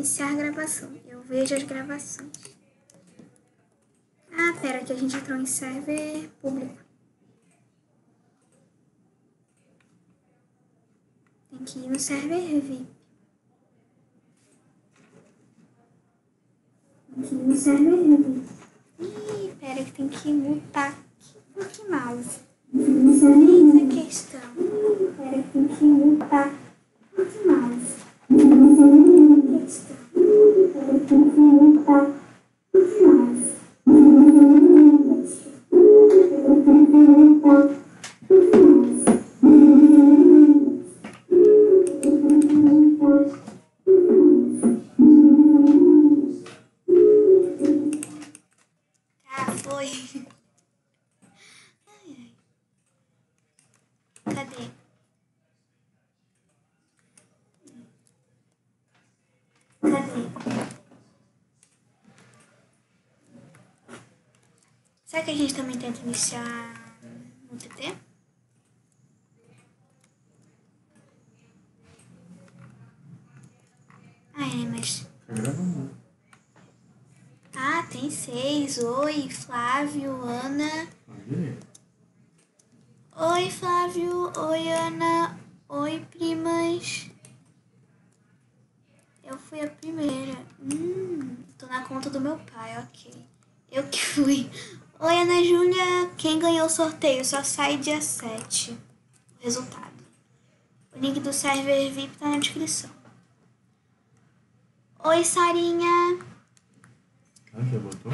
Iniciar gravação. Eu vejo as gravações. Ah, pera, que a gente entrou em server público. Tem que ir no server VIP. Tem que ir no server VIP. Ih, pera que tem que mutar aqui. Que mouse. Eita questão. Ih, pera que tem que mutar. Que mouse. Eita questão. Ih, gente também tenta iniciar no TT? Ah, é, mas. Ah, tem seis. Oi, Flávio, Ana. Oi, Flávio. Oi, Ana. Oi, primas. Eu fui a primeira. Hum, tô na conta do meu pai, ok. Eu que fui. Oi, Ana Júlia. Quem ganhou o sorteio? Só sai dia 7. O resultado. O link do server VIP tá na descrição. Oi, Sarinha. Ah, já botou?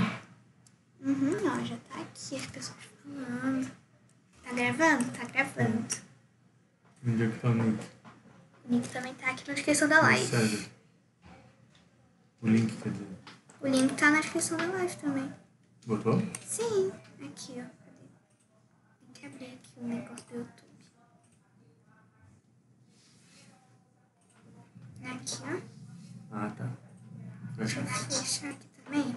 Uhum, ó, já tá aqui as pessoas falando. Tá gravando? Tá gravando. Onde é que tá o link? O link também tá aqui na descrição da live. Sério. O link, quer dizer. O link tá na descrição da live também. Botou? Sim, aqui, ó. Tem que abrir aqui o negócio do YouTube. Aqui, ó. Ah, tá. Deixa eu fechar aqui também.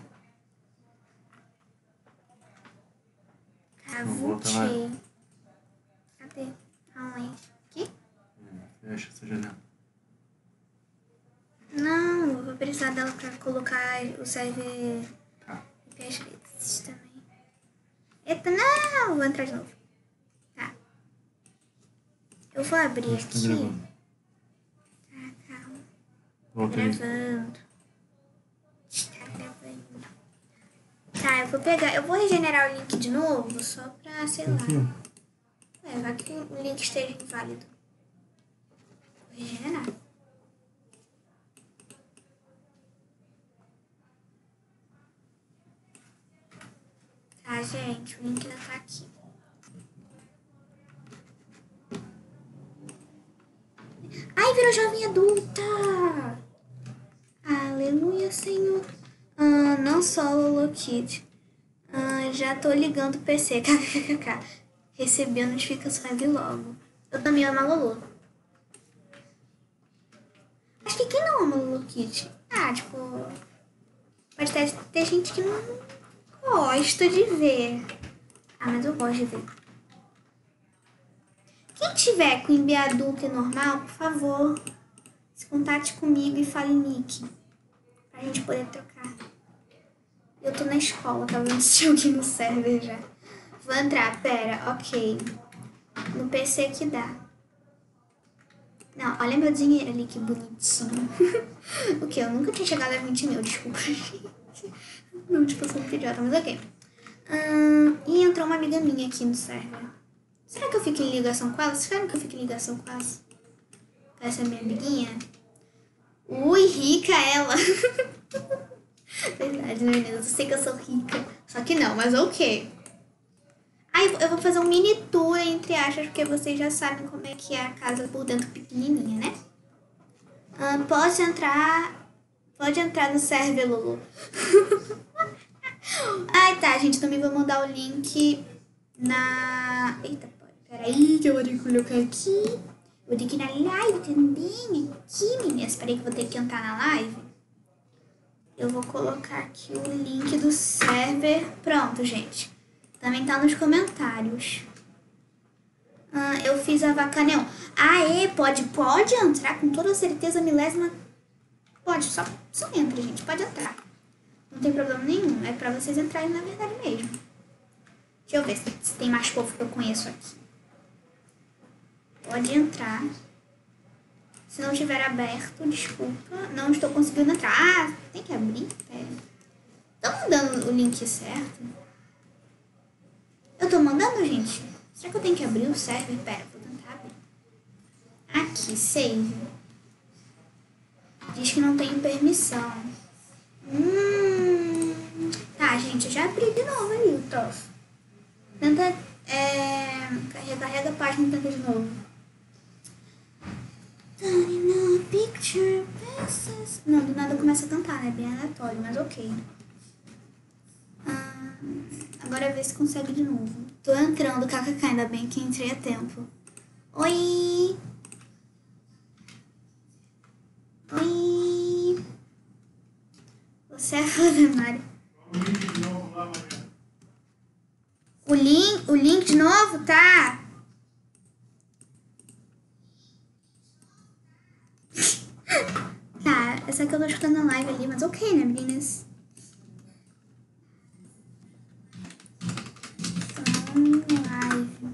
Não, volta lá. Cavute. Cadê? Aonde? Aqui? É, Fecha essa janela. Não, eu vou precisar dela pra colocar o server Tá. IP vezes também. Eita, não! Vou entrar de novo. Tá. Eu vou abrir Acho tá aqui. Tá, calma. Volta aí. Gravando. Está gravando. Tá, eu vou pegar. Eu vou regenerar o link de novo, só pra, sei lá. Aqui. É, vai que o link esteja inválido. Vou regenerar. Tá, gente, o link ainda tá aqui. Ai, virou jovem adulta! Aleluia, Senhor. Ah, não só Lolo Kid. Ah, já tô ligando o PC. KKKK. Recebi a notificação de logo. Eu também amo a Lolo. Acho que quem não ama Lolo Kid? Ah, tipo. Pode ter, ter gente que não gosta de ver. Ah, mas eu gosto de ver. Quem tiver com IB adulto e normal, por favor, se contate comigo e fale nick. Pra gente poder trocar. Eu tô na escola, se tinha alguém no server já. Vou entrar, pera, ok. No PC que dá. Não, olha meu dinheiro ali, que bonitinho. o que? Eu nunca tinha chegado a 20 mil, desculpa, gente. Não, tipo, eu sou muito idiota, mas ok. Ahn, e entrou uma amiga minha aqui no server. Será que eu fico em ligação com ela? Vocês querem que eu fique em ligação com ela? Essa minha amiguinha? Ui, rica ela! Verdade, né, meninas? Eu sei que eu sou rica. Só que não, mas ok. Ah, eu vou- fazer um mini tour, entre aspas, porque vocês já sabem como é que é a casa por dentro pequenininha, né? Ah, pode entrar... Pode entrar no server, Lulu. Ai, tá, gente. Também vou mandar o link na... Eita. Peraí, que eu vou ter que colocar aqui. Vou ter que ir na live também. Aqui, meninas. Peraí que eu vou ter que entrar na live. Eu vou colocar aqui o link do server. Pronto, gente. Também tá nos comentários. Ah, eu fiz a vaca neon. Aê, pode, pode entrar com toda certeza, milésima. Pode só, só entra, gente. Pode entrar. Não tem problema nenhum. É pra vocês entrarem na verdade mesmo. Deixa eu ver se, tem mais povo que eu conheço aqui. Pode entrar. Se não tiver aberto, desculpa. Não estou conseguindo entrar. Ah, tem que abrir? Estão mandando o link certo? Eu tô mandando, gente. Será que eu tenho que abrir o server? Pera, vou tentar abrir. Aqui, save. Diz que não tenho permissão. Hum. Tá, gente, eu já abri de novo ali o troço. Tenta. É, recarrega a página e tenta de novo. Picture Não, do nada começa a cantar, né? Bem aleatório, mas ok. Ah, agora ver se consegue de novo. Tô entrando, kkk, ainda bem que entrei a tempo. Oi! Oi! Você é foda, Mari. O link, o link de novo, tá? tá, essa aqui eu tô escutando na live ali, mas ok, né, meninas? Live.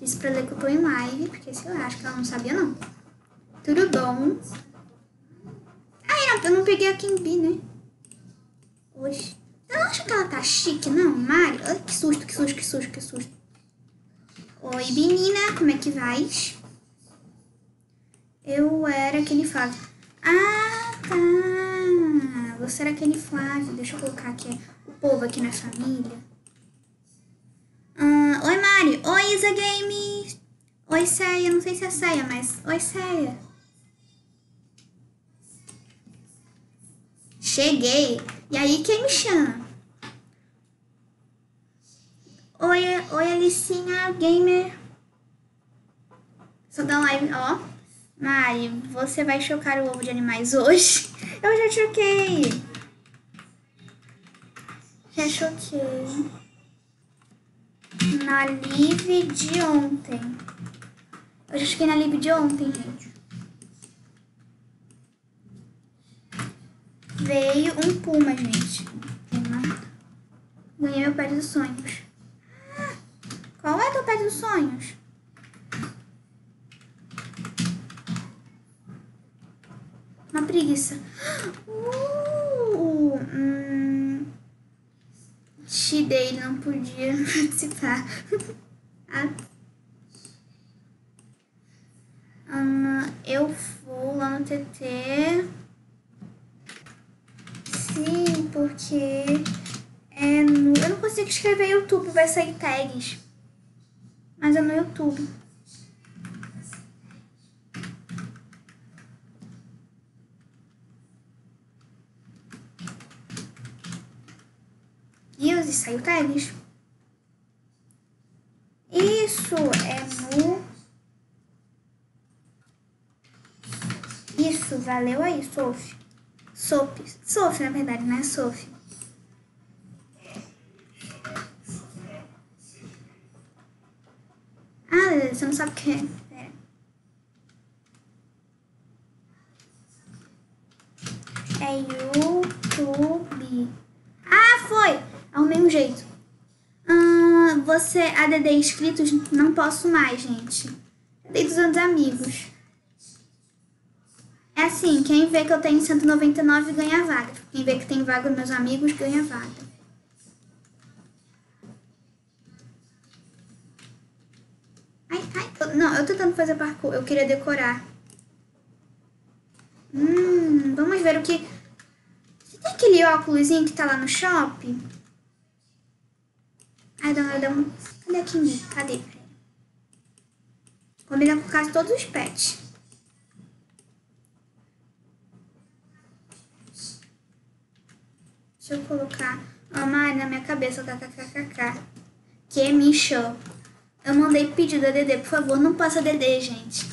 Disse pra ler que eu tô em live, porque se eu acho que ela não sabia, não. Tudo bom? Eu não peguei a Kimbi, né? Oxe. Eu não acho que ela tá chique, não, Mari? Ai, que susto, que susto, que susto, que susto. Oi, menina, como é que vais? Eu era aquele Flávio. Ah, tá. Você era aquele Flávio. Deixa eu colocar aqui o povo aqui na família. Ah, oi, Mari. Oi, Isa Games. Oi, Ceia. Não sei se é Ceia, mas... Oi, Ceia. Cheguei. E aí, quem me chama? Oi, oi, Alicinha Gamer. Só dá live, ó. Mari, você vai chocar o ovo de animais hoje? Eu já choquei. Já choquei. Na live de ontem. Eu já choquei na live de ontem, gente. Veio um puma, gente. Ganhei meu pé dos sonhos. Qual é teu pé dos sonhos? Uma preguiça. Uh, hum, dele não podia participar. ah. Hum, eu vou lá no TT. Sim, porque é no... eu não consigo escrever YouTube, vai sair tags. Mas é no YouTube. E saiu tags. Isso é no. Isso, valeu aí, Sophie. Sophie. Sophie, na verdade, não é Sophie. Ah, você não sabe o que é. É YouTube. Ah, foi! Arrumei um jeito. Você, ADD inscritos, não posso mais, gente. Dei dos amigos. É assim, quem vê que eu tenho 199 ganha vaga. Quem vê que tem vaga meus amigos ganha vaga. Ai, ai, não, eu tô tentando fazer parkour, eu queria decorar. Hum, vamos ver o que... Você tem aquele óculosinho que tá lá no shopping? Ai, dona, um... Cadê em mim? Cadê? Combina com quase todos os pets. Deixa eu colocar a Mari na minha cabeça, kkkk. Que me show. Eu mandei pedido a Dedê, por favor, não passa Dedê, gente.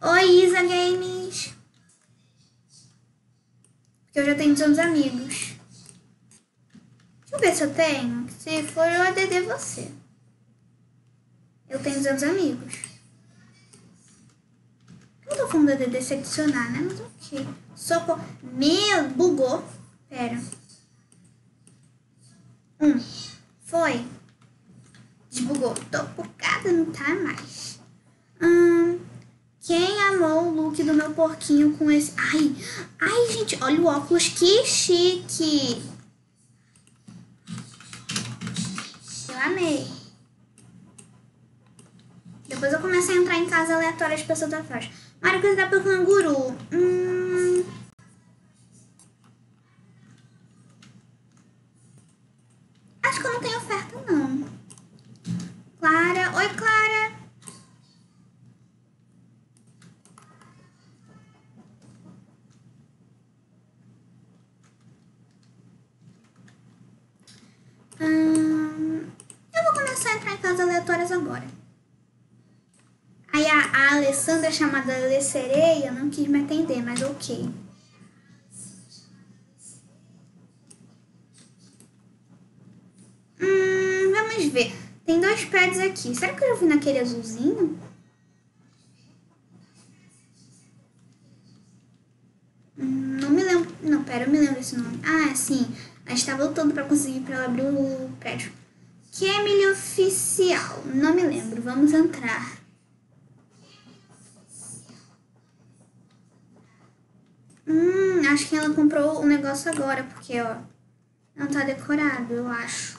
Oi, Isa Games. Porque eu já tenho 200 amigos. Deixa eu ver se eu tenho. Se for eu ADD você. Eu tenho 200 amigos. Eu tô falando ADD se adicionar, né? Mas ok. Socorro. Meu, bugou. Pera. Um. Foi. Desbugou. Tô bugada, não tá mais. Hum, quem amou o look do meu porquinho com esse... Ai, ai, gente, olha o óculos, que chique. Eu amei. Depois eu começo a entrar em casa aleatória de pessoas atrás. Mário que dá pro canguru. Hum... chamada Lê Sereia, não quis me atender, mas ok. Hum, vamos ver. Tem dois prédios aqui. Será que eu já vi naquele azulzinho? Hum, não me lembro. Não, pera, eu me lembro desse nome. Ah, sim. A gente tá voltando pra conseguir pra ela abrir o prédio. Que é oficial. Não me lembro. Vamos entrar. Hum, acho que ela comprou o negócio agora, porque, ó, não tá decorado, eu acho.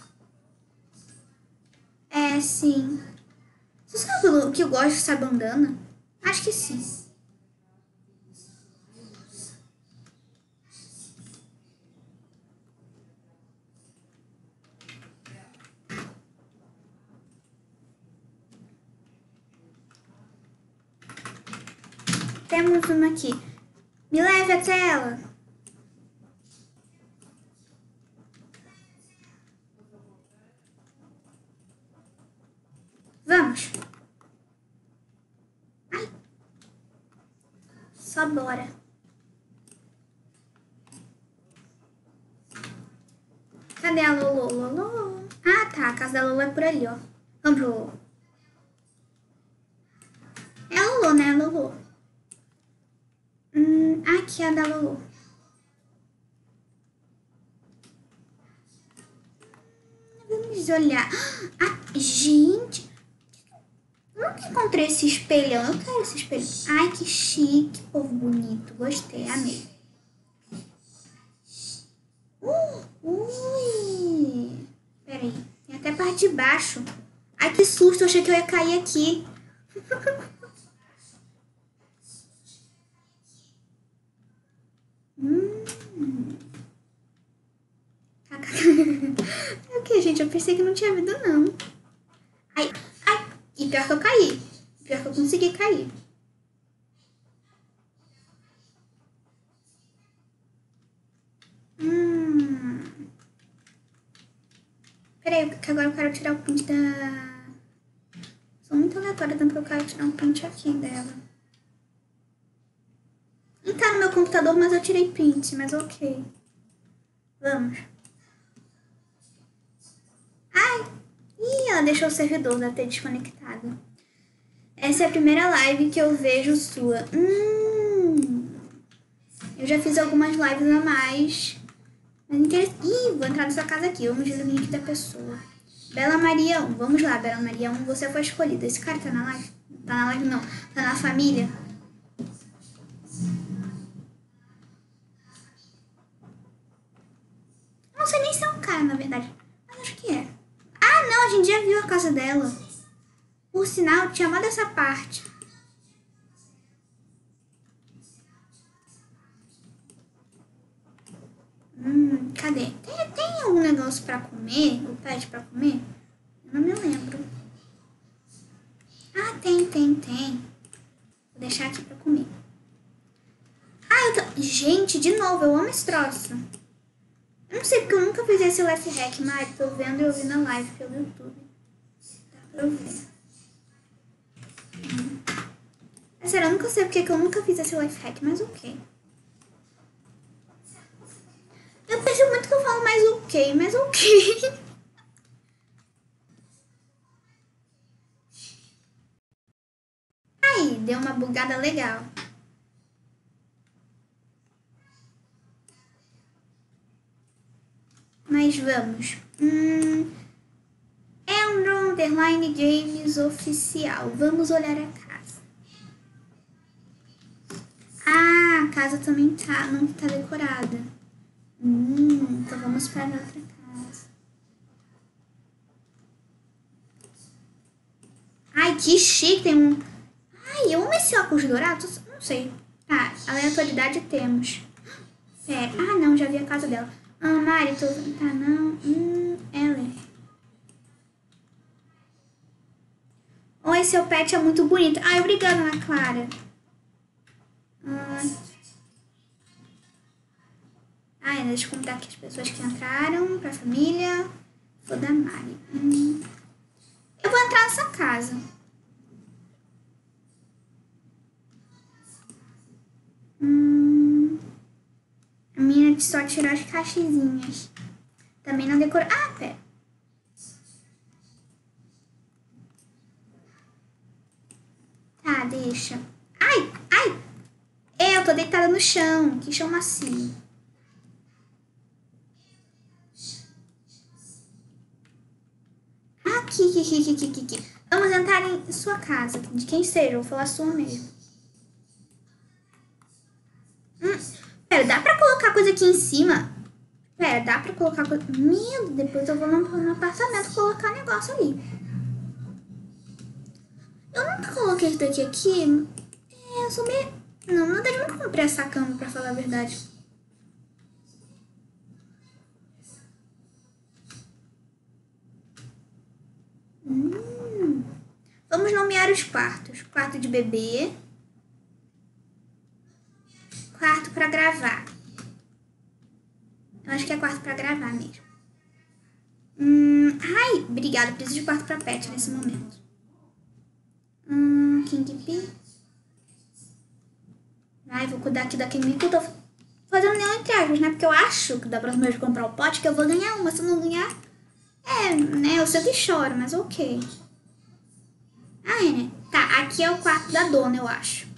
É, sim. Você sabe que eu gosto dessa bandana? Acho que sim. Temos uma aqui. Me leve até ela. Vamos. Ai. Só bora. Cadê a Lolo? Lolo? Ah, tá. A casa da Lolo é por ali, ó. Vamos pro Lolo. É a Lolo, né? Lolo. Aqui é a da Lulu. Vamos olhar. Ah, gente. Nunca encontrei esse espelhão. Eu quero esse espelhão. Ai, que chique, povo bonito. Gostei, amei. Uh, ui. Peraí. Tem até parte de baixo. Ai, que susto. Eu achei que eu ia cair aqui. o que, gente? Eu pensei que não tinha vida, não. Ai, ai. E pior que eu caí. Pior que eu consegui cair. Hum. Peraí, que agora eu quero tirar o print da... Sou muito aleatória, que eu quero tirar um print aqui dela. Não tá no meu computador, mas eu tirei print, mas ok. Vamos. Ai! Ih, ela deixou o servidor, deve ter desconectado. Essa é a primeira live que eu vejo sua. Hum. Eu já fiz algumas lives a mais. Mas interessante. Ih, vou entrar nessa casa aqui. Vamos ver o link da pessoa. Bela Maria 1. Vamos lá, Bela Maria 1. Você foi escolhida. Esse cara tá na live? Tá na live, não. Tá na família. Não sei nem se é um cara, na verdade. Mas acho que é. Ah, não, a gente já viu a casa dela. Por sinal, tinha amado essa parte. Hum, cadê? Tem, tem algum negócio pra comer? O pet pra comer? Não me lembro. Ah, tem, tem, tem. Vou deixar aqui pra comer. Ah, eu tô... Gente, de novo, eu amo esse troço. Não sei porque eu nunca fiz esse life hack, mas tô vendo e ouvindo a live pelo YouTube. Dá pra. Hum. É sério, eu nunca sei porque que eu nunca fiz esse life hack, mas ok. Eu percebo muito que eu falo mais ok, mas ok. Aí, deu uma bugada legal. Mas vamos. Hum, Andrew Underline Games Oficial. Vamos olhar a casa. Ah, a casa também tá, não tá decorada. Hum, então vamos para outra casa. Ai, que chique, tem um... Ai, eu amo esse óculos dourado, não sei. Tá, aleatoriedade temos. Pera, ah não, já vi a casa dela. Ah, Mari, tô... Tá, não. Hum, ela. Oi, seu pet é muito bonito. Ai, obrigada, Ana Clara. Ah, Ai, deixa eu contar aqui as pessoas que entraram pra família. Vou da Mari. Hum. Eu vou entrar nessa casa. Hum. A minha só tirou as caixinhas. Também não decorou. Ah, pera. Tá, deixa. Ai, ai. Eu tô deitada no chão. Que chão macio. Aqui, aqui, aqui, aqui, aqui, aqui. Vamos entrar em sua casa. De quem seja, vou falar sua mesmo. Hum, pera, dá pra colocar coisa aqui em cima? Pera, dá pra colocar coisa... Meu, depois eu vou no, apartamento colocar negócio ali. Eu nunca coloquei isso daqui aqui. É, eu sou meio... Não, na verdade, eu nunca comprei essa cama, pra falar a verdade. Hum. Vamos nomear os quartos. Quarto de bebê. Quarto pra gravar. Eu acho que é quarto pra gravar mesmo. Hum, ai, obrigada. Preciso de quarto pra pet nesse momento. Hum, King. Ai, vou cuidar aqui da King que eu tô fazendo nenhum entre aspas, né? Porque eu acho que da próxima vez eu comprar o pote que eu vou ganhar uma. Se eu não ganhar, é, né? Eu sempre choro, mas ok. Ah, é, né? Tá, aqui é o quarto da dona, eu acho.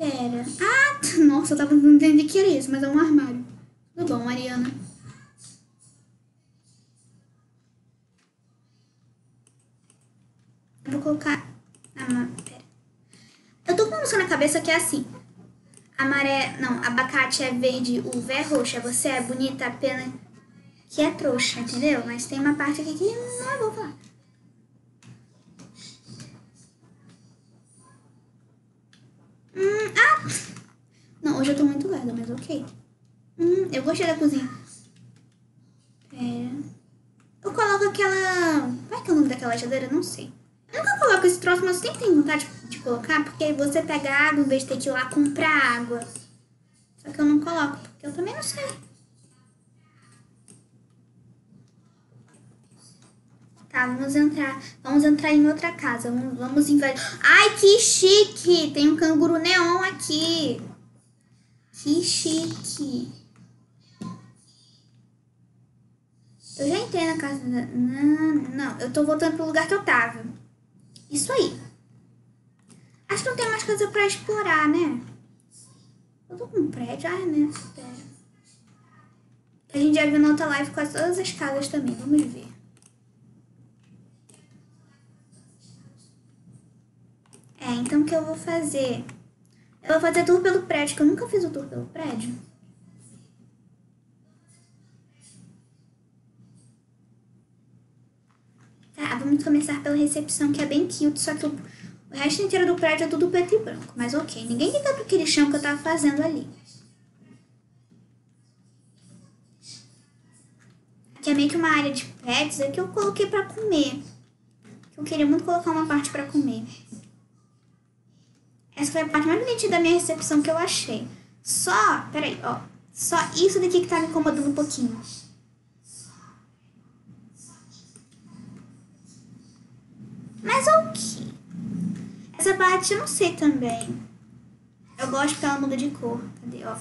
Pera. Ah, nossa, eu tava tentando entender que era isso, mas é um armário. Tudo bom, Mariana. Eu vou colocar... Ah, pera. Eu tô com uma música na cabeça que é assim. A maré... Não, abacate é verde, uva é roxa. Você é bonita, pena que é trouxa, entendeu? Mas tem uma parte aqui que não é boa falar. Hum, ah! Não, hoje eu tô muito lerda, mas ok. Hum, eu gostei da cozinha. Pera. Eu coloco aquela... Qual é que é o nome daquela geladeira? Não sei. Eu nunca coloco esse troço, mas sempre tenho vontade de colocar, porque você pega água em vez de ter que ir lá comprar água. Só que eu não coloco, porque eu também não sei. Tá, vamos entrar. Vamos entrar em outra casa. Vamos, vamos invadir. Ai, que chique! Tem um canguru neon aqui. Que chique. Eu já entrei na casa da... Não, não. Eu tô voltando pro lugar que eu tava. Isso aí. Acho que não tem mais coisa pra explorar, né? Eu tô com um prédio. Ah, né? A gente já viu na outra live quase todas as casas também. Vamos ver. Então o que eu vou fazer? Eu vou fazer tour pelo prédio, que eu nunca fiz o tour pelo prédio. Tá, vamos começar pela recepção, que é bem cute, só que o, o resto inteiro do prédio é tudo preto e branco. Mas ok, ninguém liga para aquele chão que eu tava fazendo ali. Aqui é meio que uma área de pets, é que eu coloquei para comer. Eu queria muito colocar uma parte para comer. Essa foi a parte mais bonita da minha recepção que eu achei. Só, peraí, ó. Só isso daqui que tá me incomodando um pouquinho. Mas ok. Essa parte eu não sei também. Eu gosto porque ela muda de cor. Cadê, ó?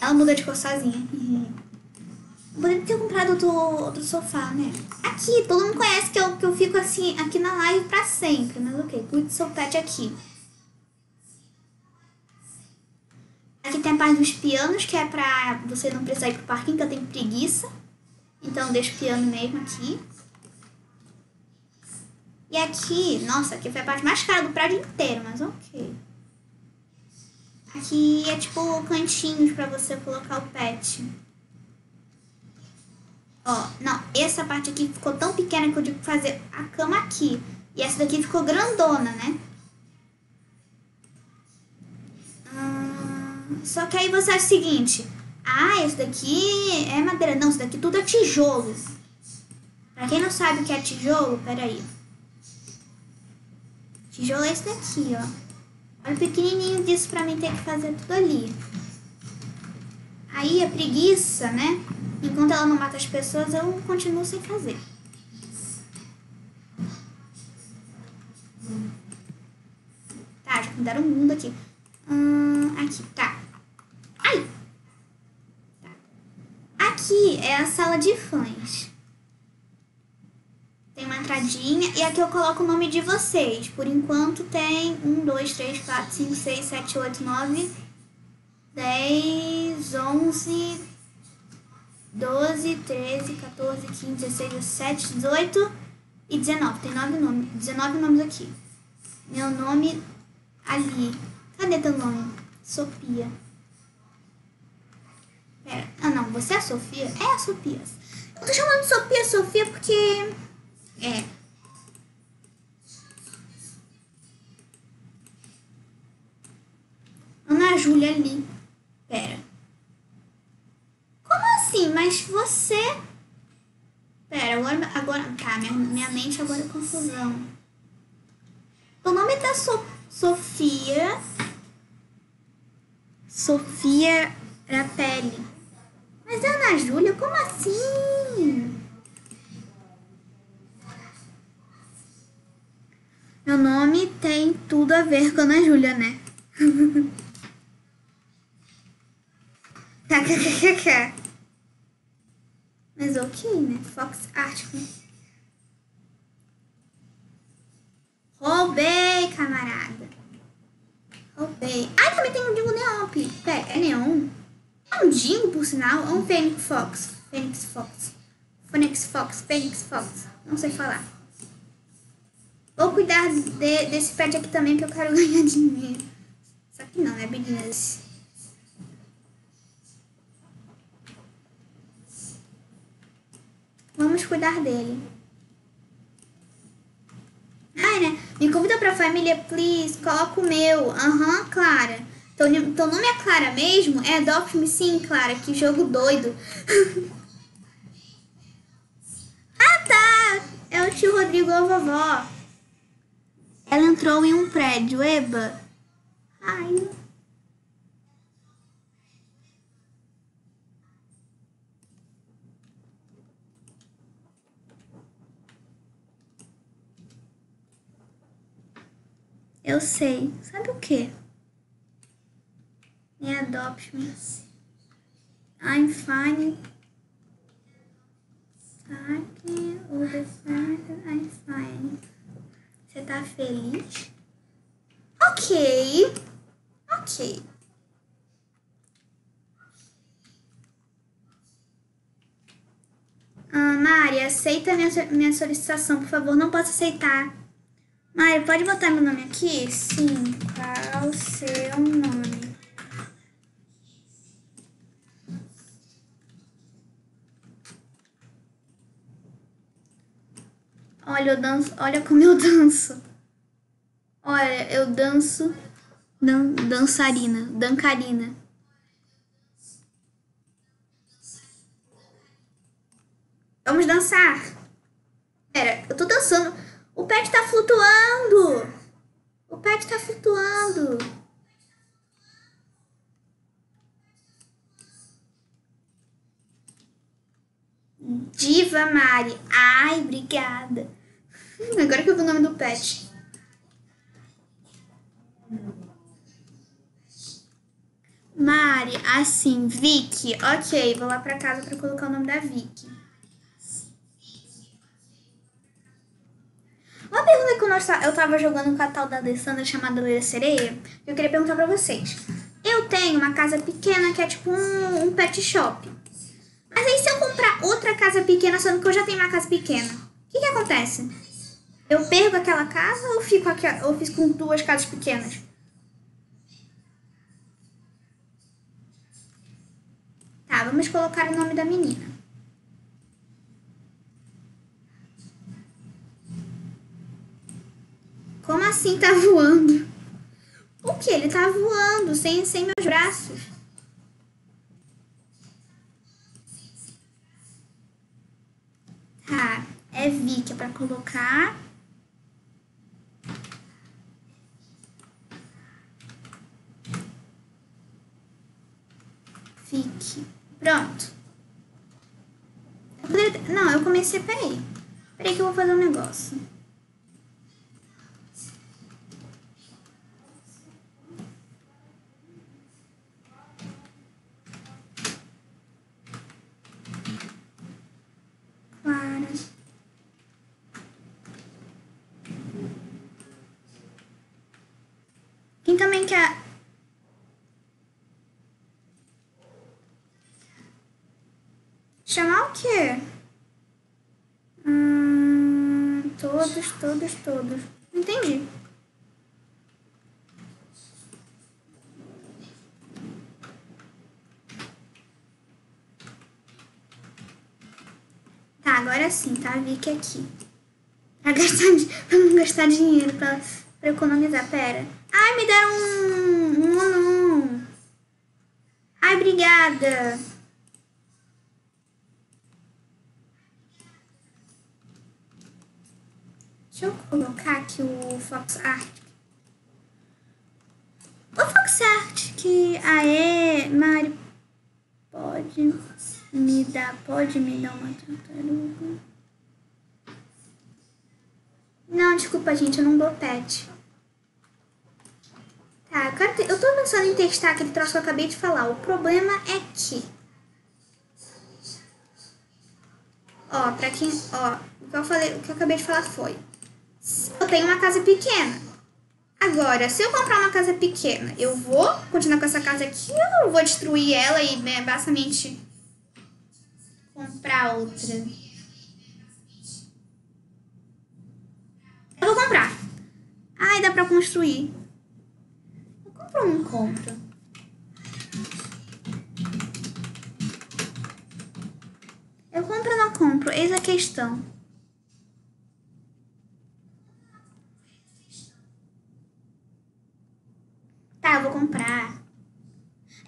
Ela muda de cor sozinha. Poderia ter comprado outro, outro sofá, né? Aqui, todo mundo conhece que eu, que eu fico assim, aqui na live pra sempre. Mas ok, cuide do seu pet aqui. Tem a parte dos pianos, que é pra você não precisar ir pro parquinho, que eu tenho preguiça. Então deixo o piano mesmo aqui. E aqui, nossa, aqui foi a parte mais cara do prédio inteiro, mas ok. Aqui é tipo cantinhos pra você colocar o pet. Ó, não, essa parte aqui ficou tão pequena que eu tive que fazer a cama aqui. E essa daqui ficou grandona, né? Só que aí você acha o seguinte. Ah, esse daqui é madeira. Não, isso daqui tudo é tijolo. Pra quem não sabe o que é tijolo, peraí. Tijolo é esse daqui, ó. Olha o pequenininho disso pra mim ter que fazer tudo ali. Aí a preguiça, né? Enquanto ela não mata as pessoas, eu continuo sem fazer. Tá, já mudaram o mundo aqui. Hum, aqui, tá. Ai! Tá. Aqui é a sala de fãs. Tem uma entradinha e aqui eu coloco o nome de vocês. Por enquanto tem 1, 2, 3, 4, 5, 6, 7, 8, 9, 10, 11, 12, 13, 14, 15, 16, 17, 18 e 19. Tem 9 nomes. 19 nomes aqui. Meu nome ali. Cadê teu nome? Sofia. Pera. Ah, não. Você é a Sofia? É a Sofia. Eu tô chamando de Sofia Sofia porque. É. Ana Júlia ali. Pera. Como assim? Mas você. Pera, agora. agora tá, minha, minha mente agora é confusão. O nome da so, Sofia. Sofia Rapelli. Mas Ana Júlia, como assim? Meu nome tem tudo a ver com Ana Júlia, né? KKKK. Mas ok, né? Fox Article. Roubei, camarada. Roubei. Ai, também tem um Dingo Neon. Pera, é Neon? É um Dingo, por sinal. É um Fênix Fox. Fênix Fox. Phoenix Fox. Fênix Fox. Não sei falar. Vou cuidar de, desse pet aqui também, que eu quero ganhar dinheiro. Só que não, é business. Vamos cuidar dele. Ai, né? Me convida pra família, please. Coloca o meu. Aham, uhum, Clara. Teu, teu nome é Clara mesmo? É, adopt-me sim, Clara. Que jogo doido. ah, tá. É o tio Rodrigo ou a vovó. Ela entrou em um prédio, eba. Ai, Eu sei. Sabe o quê? Me adopt me. I'm fine. The fact I'm fine. Você tá feliz? Ok. Ok. Ah, Mari, aceita minha, minha solicitação, por favor. Não posso aceitar. Mari, pode botar meu nome aqui? Sim. Qual seu nome? Olha, eu danço. Olha como eu danço. Olha, eu danço. Dan, dançarina. Dancarina. Vamos dançar. Pera, eu tô dançando. O pet tá flutuando! O pet tá flutuando! Diva Mari. Ai, obrigada. Agora que eu vi o nome do pet. Mari, assim, Vicky. Ok, vou lá pra casa pra colocar o nome da Vicky. Uma pergunta que eu tava jogando com a tal da Alessandra chamada Leia Sereia, eu queria perguntar pra vocês. Eu tenho uma casa pequena que é tipo um, um pet shop. Mas aí se eu comprar outra casa pequena, sendo que eu já tenho uma casa pequena, o que que acontece? Eu perco aquela casa ou fico, aqui, ou fico com duas casas pequenas? Tá, vamos colocar o nome da menina. Como assim tá voando? O que? Ele tá voando sem, sem meus braços. Tá, é Vicky é pra colocar. Fique. Pronto. Não, eu comecei. Peraí. Peraí que eu vou fazer um negócio. Clara. Quem também quer. Chamar o quê? Hum, todos, todos, Entendi. Tá, agora sim, tá? Vi que aqui. Pra, gastar, pra não gastar dinheiro, pra, pra economizar. Pera. Ai, me deram um. Um não. Ai, obrigada. Deixa eu o Fox Art. O Fox Art que. Aê, Mari. Pode me dar. Pode me dar uma tartaruga? Não, desculpa, gente, eu não dou pet. Tá, eu tô pensando em testar aquele troço que eu acabei de falar. O problema é que. Ó, pra quem. Ó, o que eu falei, o que eu acabei de falar foi. Eu tenho uma casa pequena. Agora, se eu comprar uma casa pequena, eu vou continuar com essa casa aqui ou eu vou destruir ela e né, basicamente comprar outra? Eu vou comprar. Ai, dá pra construir. Eu compro ou não compro? Eu compro ou não compro? Eis a questão. Tá, eu vou comprar.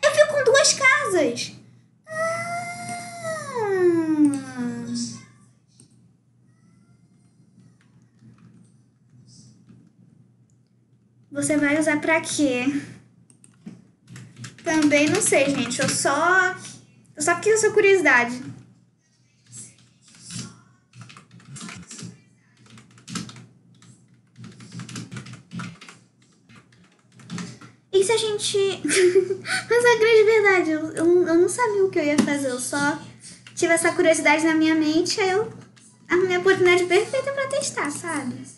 Eu fico com duas casas. Ah. Você vai usar pra quê? Também não sei, gente. Eu só. Eu só quis essa curiosidade. A gente. Mas a grande verdade, eu, eu, eu não sabia o que eu ia fazer, eu só tive essa curiosidade na minha mente, aí eu arrumei a oportunidade perfeita pra testar, sabe?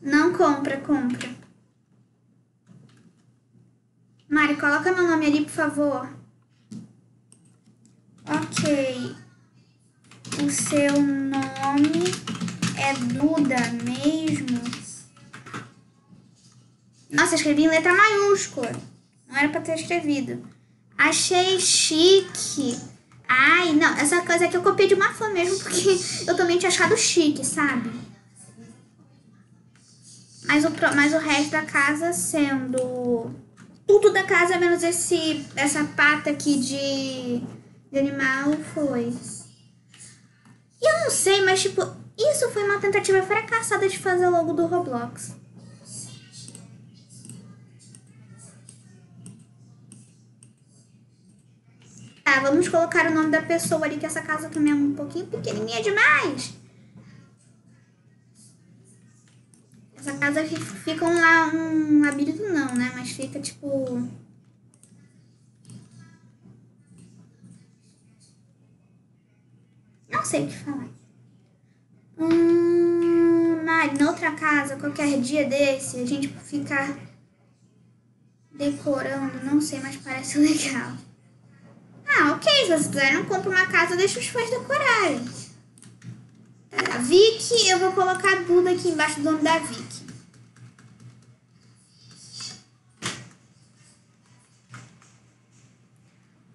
Não compra, compra. Mari, coloca meu nome ali, por favor. Ok. O seu nome é Duda mesmo? Nossa, escrevi em letra maiúscula. Não era pra ter escrevido. Achei chique. Ai, não, essa coisa aqui eu copiei de uma fã mesmo, porque eu também tinha achado chique, sabe? Mas o, mas o resto da casa sendo. Tudo da casa, menos esse, essa pata aqui de, de animal, foi. E eu não sei, mas tipo, isso foi uma tentativa fracassada de fazer logo do Roblox. Tá, vamos colocar o nome da pessoa ali, que essa casa também é um pouquinho pequenininha demais. Essa casa fi- fica um, la- um labirinto não, né? Mas fica tipo... Não sei o que falar. Hum... pra casa qualquer dia desse, a gente ficar decorando, não sei, mas parece legal. Ah, ok, se vocês quiserem, não compra uma casa, deixa os fãs decorarem. A Vicky, eu vou colocar a Duda aqui embaixo do nome da Vicky.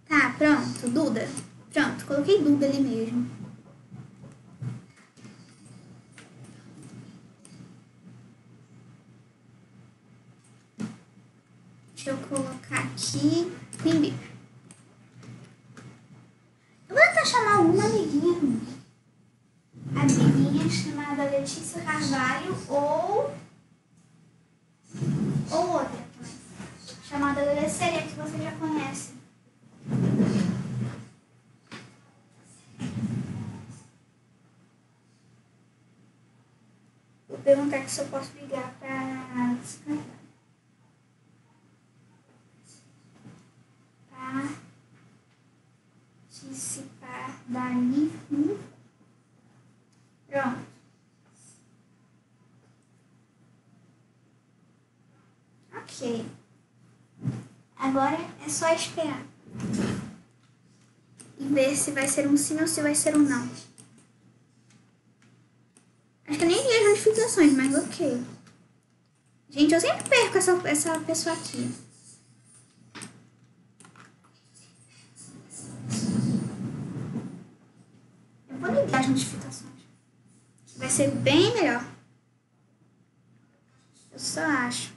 Tá, pronto, Duda. Pronto, coloquei Duda ali mesmo. Deixa eu colocar aqui. Queen Eu vou tentar chamar alguma amiguinha. Amiguinha chamada Letícia Carvalho ou. Ou outra. Chamada Lele Sereia, que você já conhece. Vou perguntar se eu posso ligar pra Participar dali. Pronto. Ok. Agora é só esperar. E ver se vai ser um sim ou se vai ser um não. Acho que eu nem li as notificações, mas ok. Gente, eu sempre perco essa, essa pessoa aqui. Eu vou ligar as notificações. Vai ser bem melhor. Eu só acho.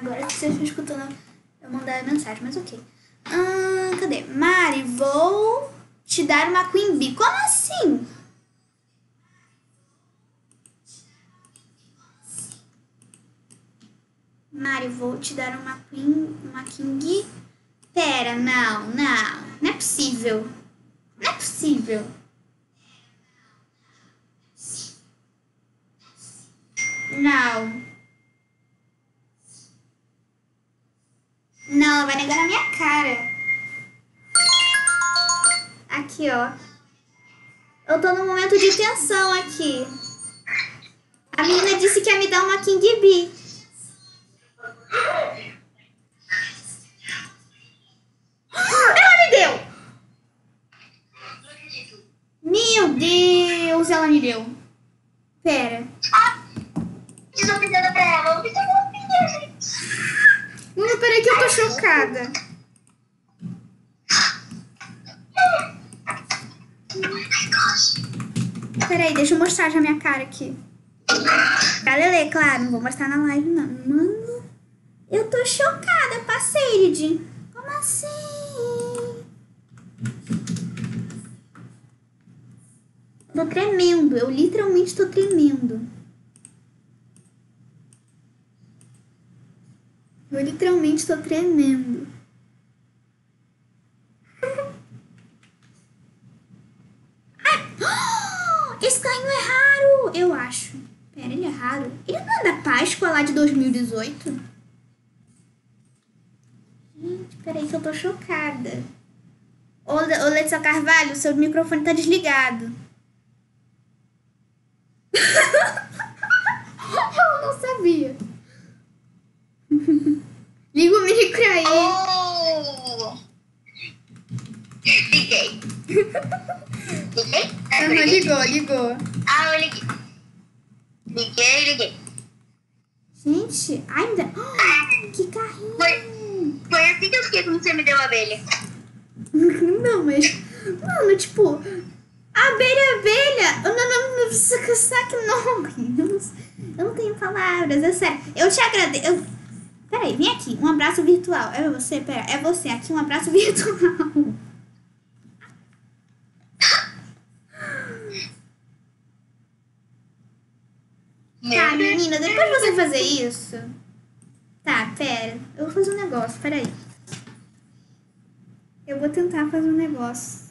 Agora que vocês estão escutando eu mandar a mensagem, mas ok. Ah, cadê? Mari, vou te dar uma Queen Bee. Como assim? Mari, vou te dar uma Queen, uma King. Pera, não, não. Não é possível. Não é possível. Não. Não, ela vai negar na minha cara. Aqui, ó. Eu tô num momento de tensão aqui. A menina disse que ia me dar uma King Bee. Ela me deu! Meu Deus, ela me deu. Pera. Desobedecendo pra ela. Peraí que eu tô chocada. Peraí, deixa eu mostrar já minha cara aqui. Lele, claro, não vou mostrar na live, não. Mano, eu tô chocada, passei, Lid. Como assim? Tô tremendo, eu literalmente tô tremendo. Eu literalmente tô tremendo. Ah! Esse carrinho é raro, eu acho. Pera, ele é raro. Ele não é da Páscoa lá de 2018? Gente, peraí que eu tô chocada. Ô, ô Letícia Carvalho, seu microfone tá desligado. eu não sabia. Liga o aí. Oh! Liguei. Liguei? Aham, liguei. ligou, ligou. Ah, eu liguei. Liguei, liguei. Gente, ainda. Ah, que carrinho! Foi, foi assim que eu fiquei quando você me deu a abelha. Não, mas. Mano, tipo. Abelha, abelha! Eu não, não, não precisa saque nome. Eu não, eu não tenho palavras, é sério. Eu te agradeço. Eu... Peraí, vem aqui. Um abraço virtual. É você? Pera, é você. Aqui um abraço virtual. Tá, menina, depois de você fazer isso. Tá, pera. Eu vou fazer um negócio, peraí. Eu vou tentar fazer um negócio.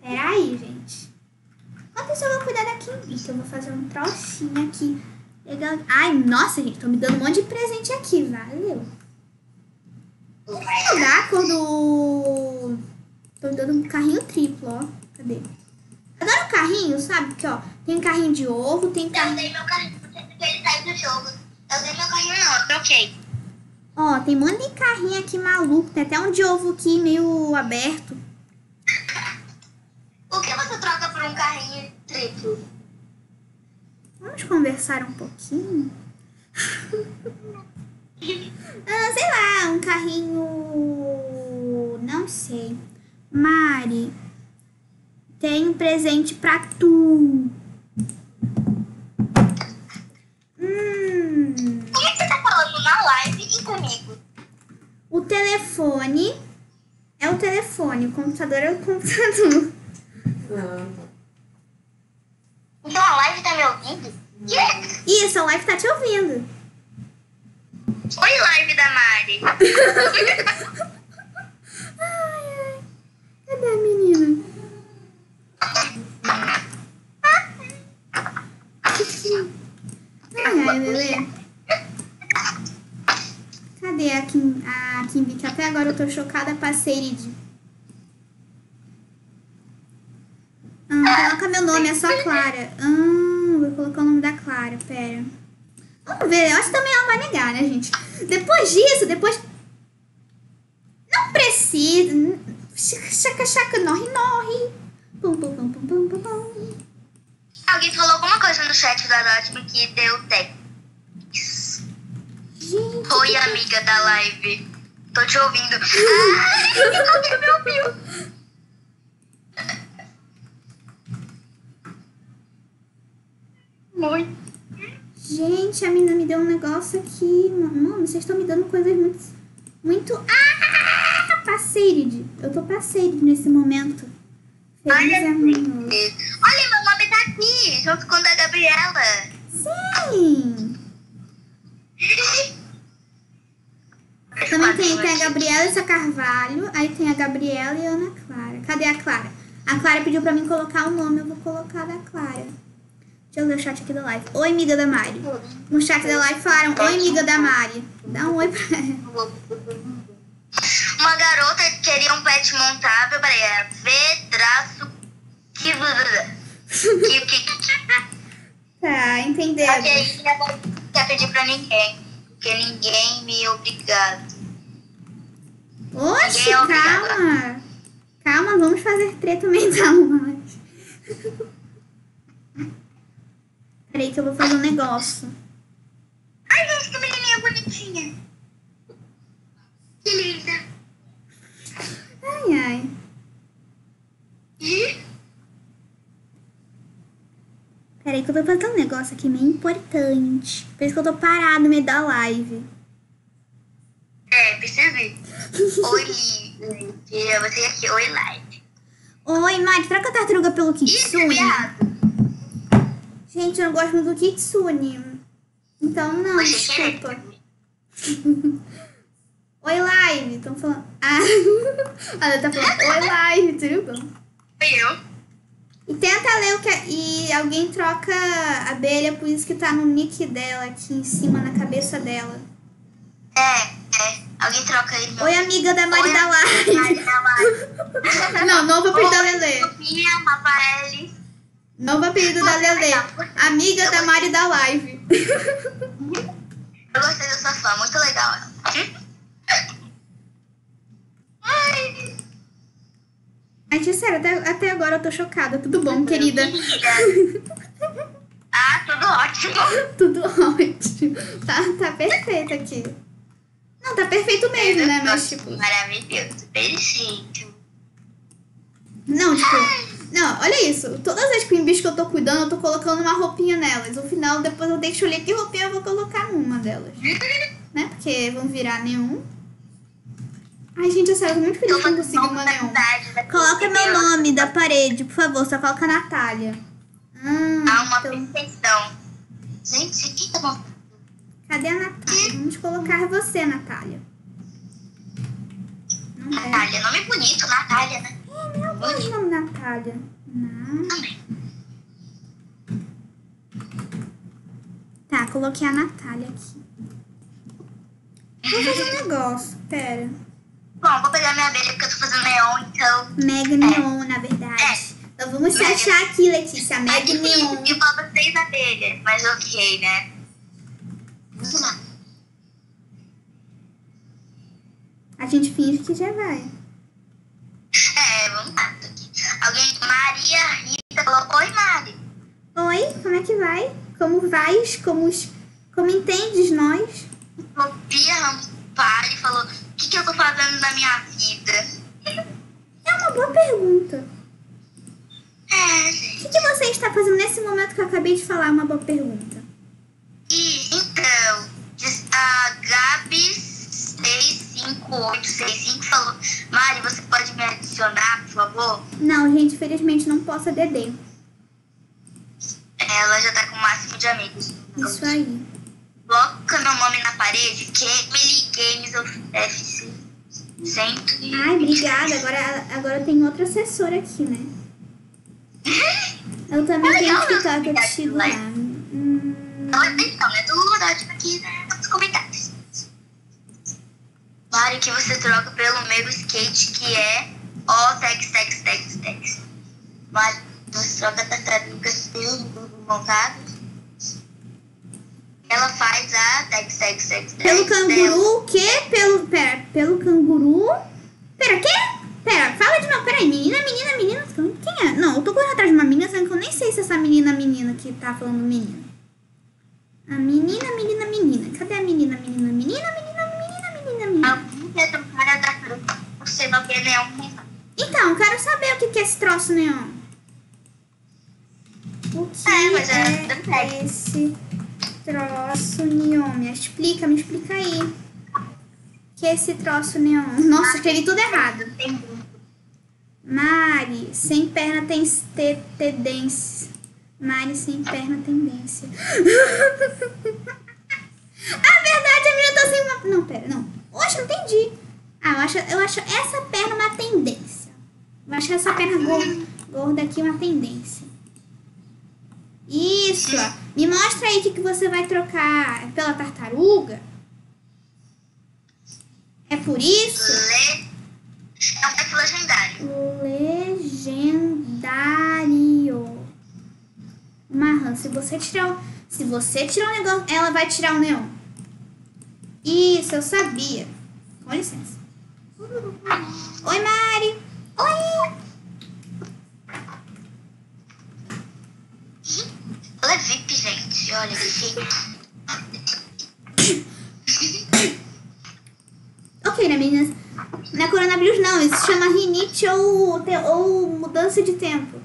Peraí, gente. Quanto Então eu vou fazer um trocinho aqui. Legal. Ai, nossa, gente, tô me dando um monte de presente aqui. Valeu. Vou dar a cor do. Tô me dando um carrinho triplo, ó. Cadê? Adoro carrinho, sabe? Porque, ó, tem carrinho de ovo, tem Eu carrinho. dei meu carrinho porque ele saiu do jogo. Eu dei meu carrinho não, eu troquei. Ó, tem um monte de carrinho aqui maluco. Tem até um de ovo aqui meio aberto. Por que você troca por um carrinho triplo? Vamos conversar um pouquinho? ah, sei lá, um carrinho. Não sei. Mari, tem um presente pra tu. Hum, Como é que você tá falando na live e comigo? o telefone é o telefone, o computador é o computador. Então a live tá me ouvindo? Que? Isso, a live tá te ouvindo. Oi, live da Mari. Ai, ai. Cadê a menina? Ai, ai, Lelê. Cadê a Kim, a Kimbi? Que até agora eu tô chocada com a Ah, coloca meu nome, é só Clara. Ah, vou colocar o nome da Clara, pera. Vamos ver, eu acho que também ela vai negar, né, gente? Depois disso, depois não precisa. Chaca, chaca, norre, norre. Pum, pum, pum, pum, pum, pum, pum. Alguém falou alguma coisa no chat da Dotman que deu tech. Gente. Oi, amiga da live. Tô te ouvindo. Ai, alguém me ouviu. Muito. Gente, a menina me deu um negócio aqui. Mano, vocês estão me dando coisas muito. Muito. Ah! Passeiride. Eu tô passeiride nesse momento. Feliz Olha. Olha, meu nome tá aqui, junto com o da Gabriela. Sim! Também tem, tem a Gabriela e a Carvalho. Aí tem a Gabriela e a Ana Clara. Cadê a Clara? A Clara pediu pra mim colocar o nome, eu vou colocar da Clara. Deixa eu ler o chat aqui da live. Oi, amiga da Mari. No chat da live falaram, oi, amiga da Mari. Dá um oi pra ela. Uma garota queria um pet montável, peraí, é V traço que que que Tá, entendeu? Ok, não quer pedir pra ninguém, porque ninguém me é obrigado. Oxe, é calma. Calma, vamos fazer treta mental hoje. Peraí que eu vou fazer um negócio. Ai, gente, que menininha bonitinha. Que linda. Ai, ai. Ih, Peraí que eu vou fazer um negócio aqui meio importante. Por isso que eu tô parado no meio da live. É, percebi. Oi, Lívia, você aqui, oi, live. Oi, Mari, troca a tartaruga pelo Kitsune. viado. Gente, eu não gosto muito do Kitsune. Então, não, desculpa. Oi, live. Estão falando. Ah, a Ana tá falando. Oi, live, tudo bom? Oi, eu. E tenta ler o que. E alguém troca a abelha, por isso que tá no nick dela aqui em cima, na cabeça dela. É, é. Alguém troca aí. meu- Oi, amiga da Mari Oi, da Mari Live. da live. Não, novo apelido da Oi, Lelê. Sofia, Rafael. Novo apelido da Lelê. Amiga da Mari da Live. Eu gostei da sua fã, muito legal ela. Ai, Ai, sério, até, até agora eu tô chocada. Tudo bom, querida? Ah, tudo ótimo. Tudo ótimo. Tá, tá perfeito aqui. Não, tá perfeito mesmo, né? Mas, tipo. Maravilhoso, perfeito. Não, tipo. Não, olha isso. Todas as quimbies que eu tô cuidando, eu tô colocando uma roupinha nelas. No final, depois eu tenho que escolher que roupinha eu vou colocar numa delas. Né? Porque vão virar neon. Ai, gente, eu sério, tô muito feliz que eu consegui uma da Coloca meu nome da parede, por favor. Só coloca Natália. Há Ah, uma então. perfeição. Gente, aqui tá bom. Cadê a Natália? Vamos colocar você, Natália. Não é. Natália, nome bonito, Natália, né? É, meu gosto de nome Natália. Não. Também. coloquei a Natália aqui. Vou fazer um negócio, pera. Bom, vou pegar minha abelha porque eu tô fazendo neon, então. Mega Neon, na verdade. Então vamos se achar aqui, Letícia. É Mega Neon. e falta seis abelhas, mas ok, né? Vamos lá. A gente finge que já vai. É, vamos lá. tô aqui. Alguém. Maria Rita falou: Oi, Mari. Oi, como é que vai? Como vais? Como, como entendes nós? Sofia Ramos Pari falou: O que, que eu tô fazendo da minha vida? É uma boa pergunta. É, O gente. que, que você está fazendo nesse momento que eu acabei de falar? É uma boa pergunta. E então, diz- a Gabi 65865 falou: Mari, você pode me adicionar, por favor? Não, gente, infelizmente não posso ADD. Ela já tá com o máximo de amigos. Isso aí. Coloca meu nome na parede, Camille Games of FC. Cento e... Ai, obrigada. Agora, agora eu tenho outra assessora aqui, né? Eu também Ah, tenho TikTok né? ativo lá. Hum, então, é tudo ótimo aqui né, nos comentários. Mari, que você troca pelo meu skate, que é o tex, tex, tex, tex. Mari, você troca tartarugas pelo montado. Ela faz a tex, tex, tex, tex. pelo canguru, o quê? Pelo. Pera, pelo canguru. Pera, quê? Pera, fala de novo. Pera aí, menina, menina, menina. Quem é? Não, eu tô correndo atrás de uma menina, sendo que eu nem sei se essa menina, menina que tá falando menina. A menina, menina, menina. Cadê a menina, menina, menina, menina, menina, menina, menina? A mensageiro. Então, quero saber o que é esse troço neon. O que É, mas é é, esse troço neon? Me explica, me explica aí. Que é esse troço neon? Nossa, escrevi tudo errado. Mari, sem perna tem te- tendência. Mari, sem perna, tendência. ah, verdade, a menina tá sem uma... Não, pera, não. Não entendi. Ah, eu acho, eu acho essa perna uma tendência. Eu acho essa perna gorda, gorda aqui uma tendência. Isso. ó. Me mostra aí o que, que você vai trocar. Pela tartaruga? É por isso? Le... É um texto legendário. Legendário. Marran, se você tirar. Se você tirar o negócio, ela vai tirar o neon. Isso, eu sabia. Com licença. Oi, Mari. Oi. Ela é VIP, gente. Olha que chique. Ok, né, meninas? Não é coronavírus, não. Isso se chama rinite ou, ou mudança de tempo.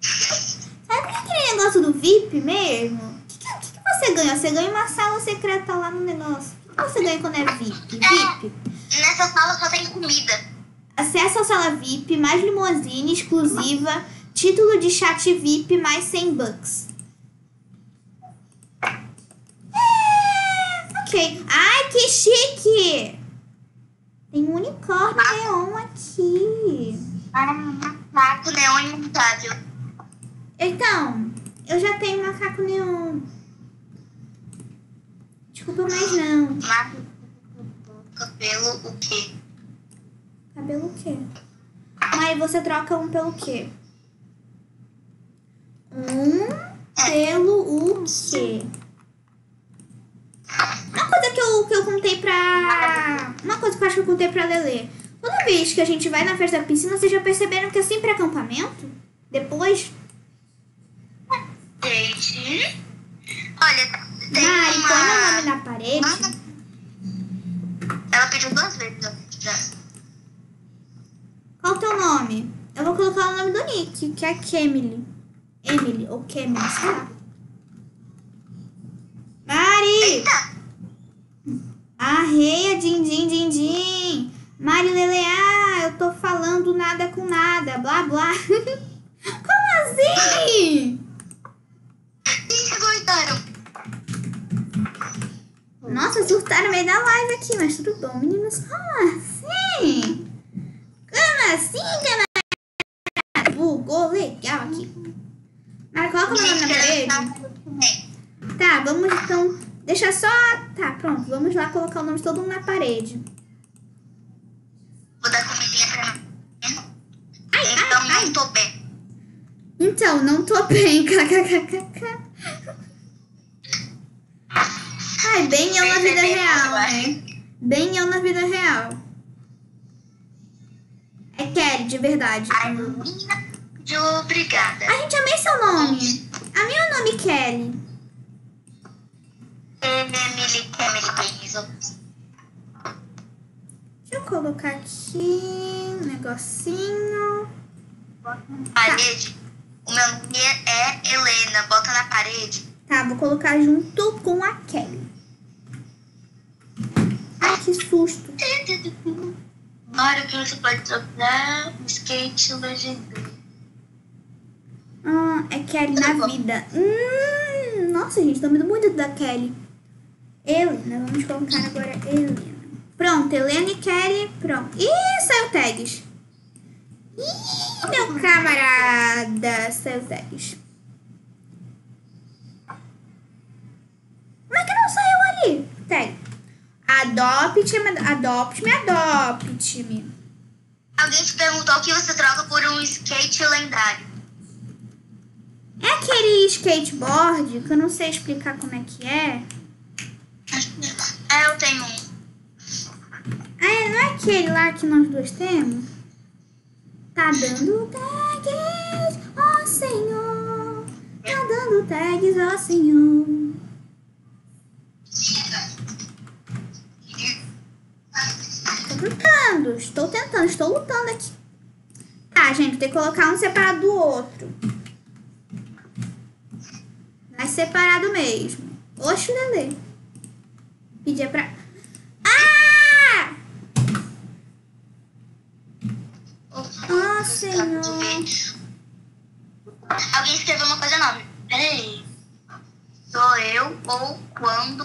Sabe aquele negócio do VIP mesmo? O que, que, que que você ganha? Você ganha uma sala secreta lá no negócio. O que você ganha quando é VIP? VIP. Nessa sala só tem comida. Acesso à sala VIP, mais limousine exclusiva, título de chat VIP, mais 100 bucks. É, ok. Ai, que chique! Tem um unicórnio neon aqui. Macaco neon imutável. Então, eu já tenho macaco neon. Desculpa, mas não. Macaco pelo o quê? Cabelo o quê? Aí você troca um pelo quê? Um pelo o quê? Uma coisa que eu, que eu contei pra. Uma coisa que eu acho que eu contei pra Lelê. Toda vez que a gente vai na festa da piscina, vocês já perceberam que é sempre acampamento? Depois. Gente. Olha, tem Mari, põe meu uma. nome na parede. Ela pediu duas vezes. Já. Qual o teu nome? Eu vou colocar o nome do Nick, que é Kemily. Emily, ou Kemily, sei lá. Mari! Eita! Arreia, din, din, din, din. Mari Lele, ah, eu tô falando nada com nada, blá, blá. Como assim? Gente, gostaram. Nossa, surtaram no meio da live aqui, mas tudo bom, meninos. Como assim? Como assim, galera? Bugou legal aqui. Mara, coloca o meu nome na parede. Tá, vamos então. Deixa só. Tá, pronto. Vamos lá colocar o nome de todo mundo na parede. Vou dar comidinha pra mim. Ai, Então ai, ai. não tô bem. Então, não tô bem. kkkk. Ai, bem eu na vida real, né? Bem eu na vida real. É Kelly, de verdade. Ai, menina de obrigada. A gente amei seu nome. Amei o nome Kelly. Emily, Emily Benzo. Deixa eu colocar aqui um negocinho. Parede. O meu nome é Helena. Bota na parede. Tá, vou colocar junto com a Kelly. Que susto. Agora que você pode trocar o skate legendário. Ah, é Kelly na vida. Hum, nossa, gente, tô muito da Kelly. Helena, vamos colocar agora Helena. Pronto, Helena e Kelly, pronto. Ih, saiu tags. Ih, meu camarada, saiu tags. Como é que não saiu ali? Tag. Adopte-me, adopte-me, adopte-me. Alguém te perguntou o que você troca por um skate lendário. É aquele skateboard que eu não sei explicar como é que é. É, eu tenho um. Ah, é, não é aquele lá que nós dois temos? Tá dando tags, ó Senhor. Tá dando tags, ó Senhor. Tô tentando, estou tentando, estou lutando aqui. Tá, gente, tem que colocar um separado do outro. Vai separado mesmo. Oxe, Lelê. Pedir pra. Ah! Ah, senhor. Alguém escreveu uma coisa nova. Peraí. Sou eu ou quando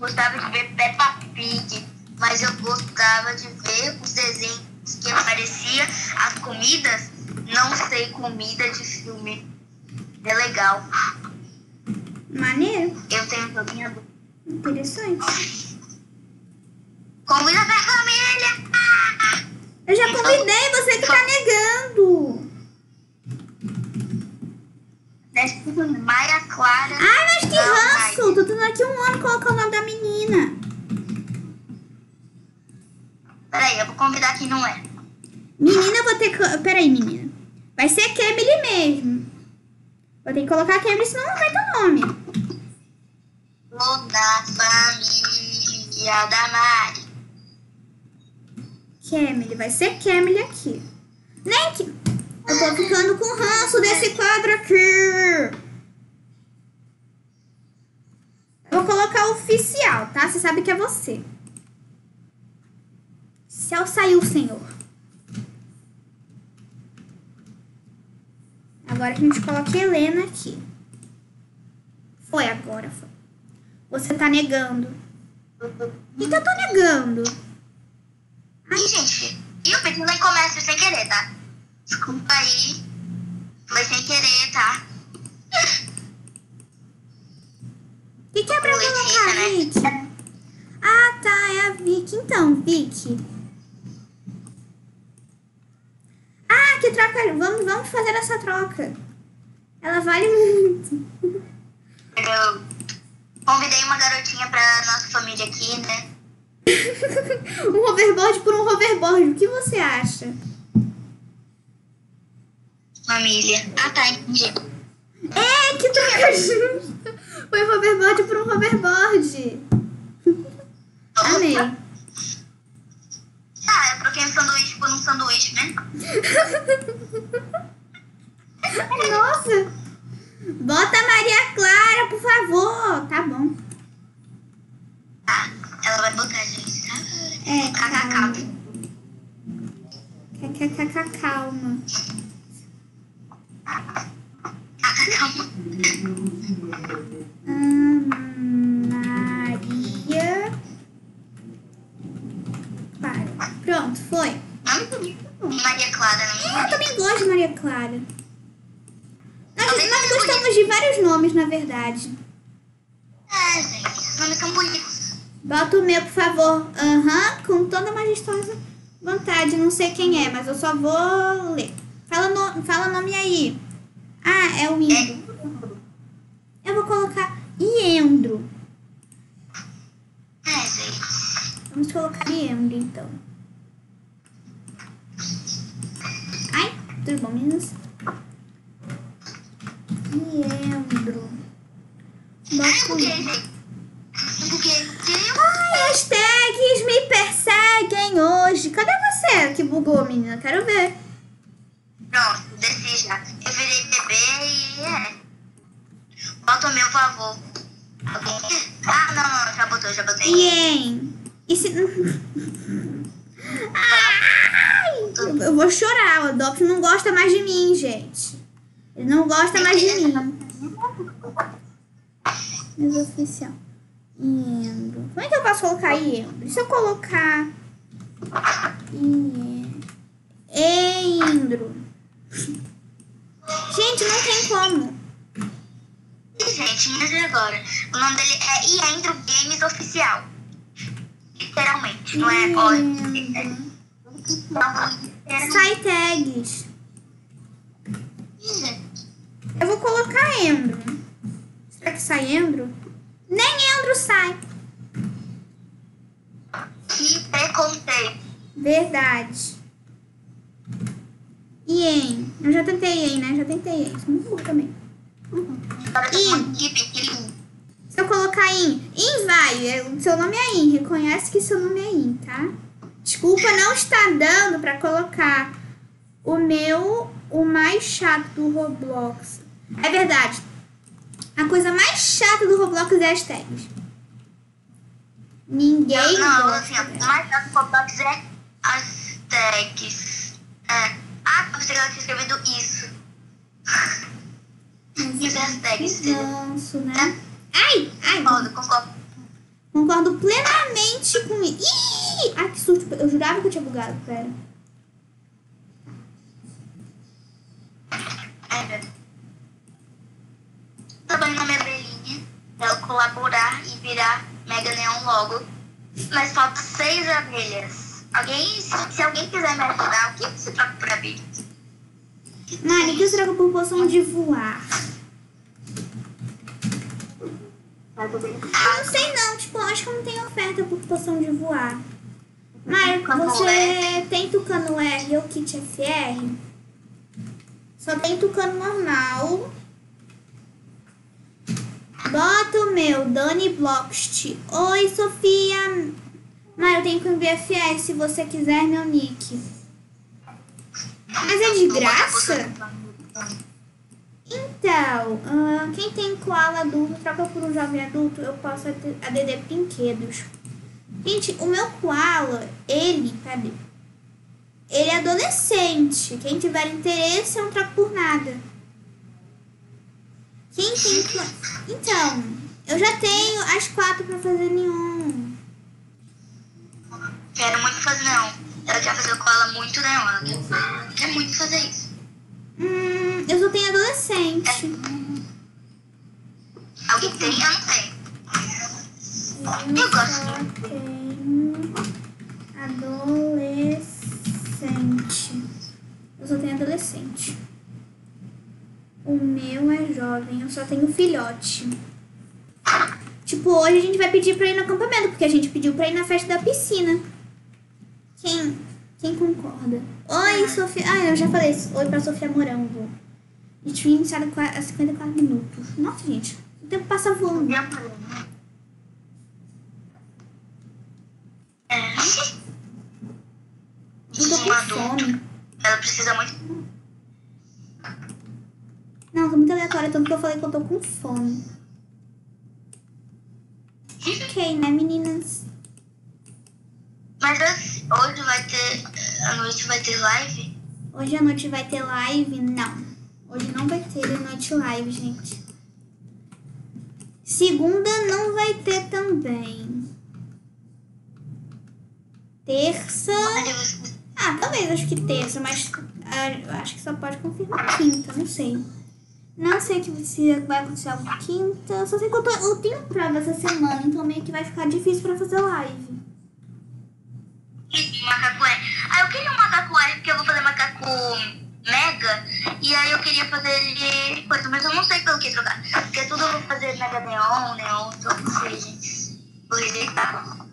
gostava de ver Peppa Pig, mas eu gostava de ver os desenhos que aparecia as comidas. Não sei comida de filme. É legal. Maneiro. Eu tenho a Interessante. Convida pra família! Ah! Eu já convidei, você que tá negando. Maia Clara. Ai, mas que ranço. Tô tentando aqui um ano colocar o nome da menina. Peraí, eu vou convidar quem não é. Menina, eu vou ter que. Peraí, menina. Vai ser a Kemily mesmo. Vou ter que colocar a Kemily, senão não vai ter nome. Toda família da Mari. Kemily, vai ser Kemily aqui. Nem que. Eu tô ficando com ranço desse quadro aqui. Eu vou colocar oficial, tá? Você sabe que é você. Céu saiu, senhor. Agora a gente coloca Helena aqui. Foi agora, foi. Você tá negando. O que, que eu tô negando? Ih, gente, e eu em comércio sem querer, tá? Desculpa aí. Foi sem querer, tá? O que, que é pra colocar, né? Vicky? Ah, tá, é a Vicky. Então, Vicky. Troca. Vamos, vamos fazer essa troca. Ela vale muito. Eu convidei uma garotinha pra nossa família aqui, né? um hoverboard por um hoverboard. O que você acha? Família. Ah, tá, entendi. É, que troca justa. Foi um hoverboard por um hoverboard. Amei. Tá, eu troquei um sanduíche por um sanduíche, né? Nossa. Bota a Maria Clara, por favor. Tá bom. Tá, ela vai botar, gente, tá? É, calma. KKK. Calma. Calma. Hum, Maria. Para. Pronto, foi. Maria Clara, Eu não também gosto de Maria Clara. Nós seja gostamos de vários nomes, na verdade. É, gente, esses nomes são bonitos. Bota o meu, por favor. Aham, com toda majestosa vontade. Não sei quem é, mas eu só vou ler. Fala o fala o nome aí. Ah, é o Indo. Eu vou colocar Iendro. É, gente. Vamos colocar Iendro, então. Ai, tudo bom, meninas? Iendro. Ai, Bota por o... que, gente? Por quê? Porque eu... Ai, as tags me perseguem hoje. Cadê você que bugou, menina? Quero ver. Pronto, desci já. Eu virei bebê e é. Bota o meu favor. Alguém? Ah, não, não, já botou, já botei. Ien. E se... Eu- eu vou chorar. O Adolfo não gosta mais de mim, gente. Ele não gosta mais de mim. Mas oficial. Iendo. Como é que eu posso colocar? E se eu colocar... Endro. Gente, não tem como. Gente, mas agora? O nome dele é Iendro Games Oficial. Literalmente, não é? Olha. É- Sai tags. Eu vou colocar Endro. Será que sai Endro? Nem Endro sai. Que preconceito. Verdade. Ien. Eu já tentei Ien, né? Já tentei Ien. Sou muito burra também. Agora Ih. Eu colocar In, In vai. É, O seu nome é In. Reconhece que seu nome é In, tá? Desculpa, não está dando pra colocar o meu, o mais chato do Roblox. É verdade. A coisa mais chata do Roblox é as tags. Ninguém Não, gosta assim, o mais chato do Roblox é as tags. É. Ah, você que escrevendo isso. Isso é as tags. Nossa, né? Ai, ai. Concordo, concordo. Concordo plenamente com isso. Ih! Ai, que susto. Eu jurava que eu tinha bugado, pera. Também nome é Belinha. Pra eu colaborar e virar Mega Neon logo. Mas faltam seis abelhas. Alguém, se, se alguém quiser me ajudar, o que você troca por abelhas? Mari, o que você troca por poção de voar? Ah, Eu não sei não, tipo, acho que não tem oferta por poção de voar. Mari, você tem tucano R ou kit FR? Só tem tucano normal. Bota o meu, Dani Blockst. Oi, Sofia. Mari, eu tenho que enviar FR se você quiser meu nick. Mas é de graça? Então, ah, quem tem koala adulto, troca por um jovem adulto, eu posso ad- ADD brinquedos. Gente, o meu koala, ele, cadê? Ele é adolescente. Quem tiver interesse, eu não troco por nada. Quem tem koala... Então, eu já tenho as quatro pra fazer nenhum. Quero muito fazer não. Ela quer fazer com ela muito neon. Ela quer muito fazer isso. Hum, eu só tenho adolescente. Alguém tem? Eu não tenho. Eu Eu gosto. tenho adolescente. Eu só tenho adolescente. O meu é jovem, eu só tenho filhote. Tipo, hoje a gente vai pedir pra ir no acampamento, porque a gente pediu pra ir na festa da piscina. Quem, quem concorda? Oi, Sofia. Ah, eu já falei isso. Oi pra Sofia Morango. A gente tinha iniciado a 54 minutos. Nossa, gente. O tempo passa voando. É. Eu tô com adulto. fome. Ela precisa muito. Não, tô muito aleatória, tanto que eu falei que eu tô com fome. Ok, né, meninas? Mas hoje vai ter. A noite vai ter live? Hoje à noite vai ter live? Não. Hoje não vai ter noite live, gente. Segunda não vai ter também. Terça. Ah, talvez, acho que terça, mas ah, acho que só pode confirmar quinta, não sei. Não sei que se vai acontecer algo quinta. Só sei que eu, tô, eu tenho prova essa semana, então meio que vai ficar difícil pra fazer live. Ih, Macaco é. Ah, eu queria um macaco é porque eu vou fazer macaco mega. E aí eu queria fazer ele coisa, mas eu não sei pelo que trocar. Porque tudo eu vou fazer mega neon, neon, eu não sei, gente. Vou rejeitar.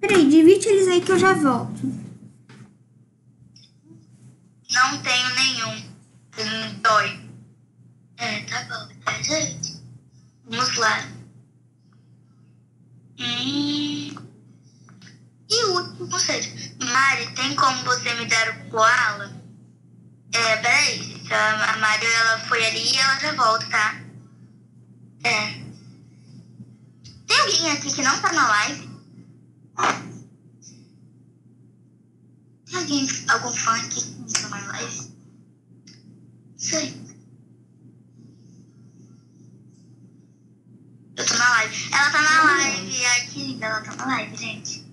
Peraí. Divide eles aí que eu já volto. Não tenho nenhum. Hum, Dói. É, tá bom, tá, gente. Vamos lá. Hum. E o último conselho. Mari, tem como você me dar o koala? É, peraí, a Mari, ela foi ali e ela já volta, tá? É. Tem alguém aqui que não tá na live? Tem alguém, algum fã aqui que não tá na live? Não sei. Eu tô na live. Ela tá na live. Ai, que linda, ela tá na live, gente.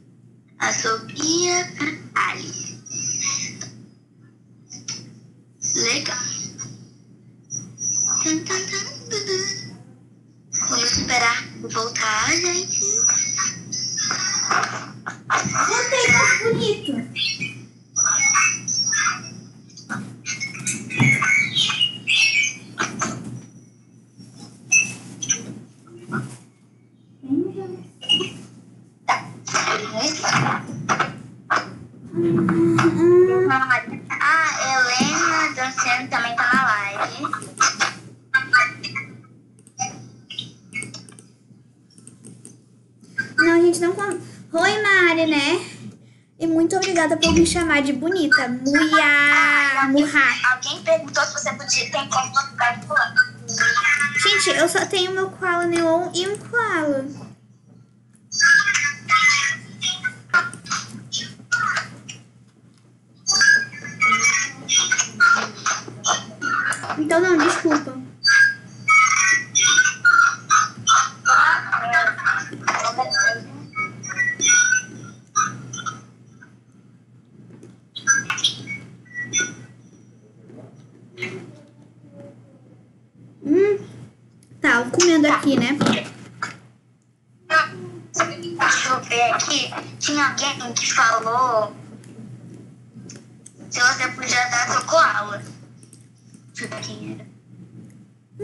A Sofia Ali. Legal. Vamos esperar voltar, gente. Voltei, tá bonito. Tá. A Helena Dancendo também tá na live. Não, a gente não. con- Oi, Mari, né? E por me chamar de bonita. Muia. Murra. Alguém perguntou se você podia tem como fulano. Gente, eu só tenho meu koala neon e um koala.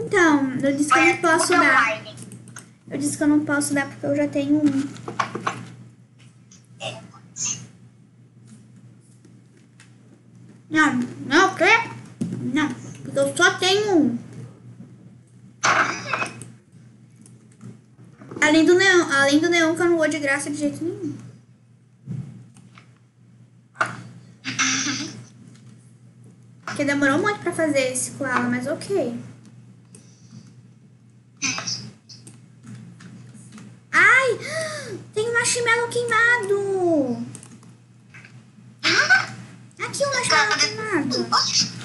Então, eu disse que eu não posso dar. Eu disse que eu não posso dar porque eu já tenho um. Não, não, o quê? Não, porque eu só tenho um. Além do neon, além do neon que eu não vou de graça de jeito nenhum. Porque demorou muito pra fazer esse koala, mas ok. Ai, tem um queimado. Aqui um marshmallow queimado.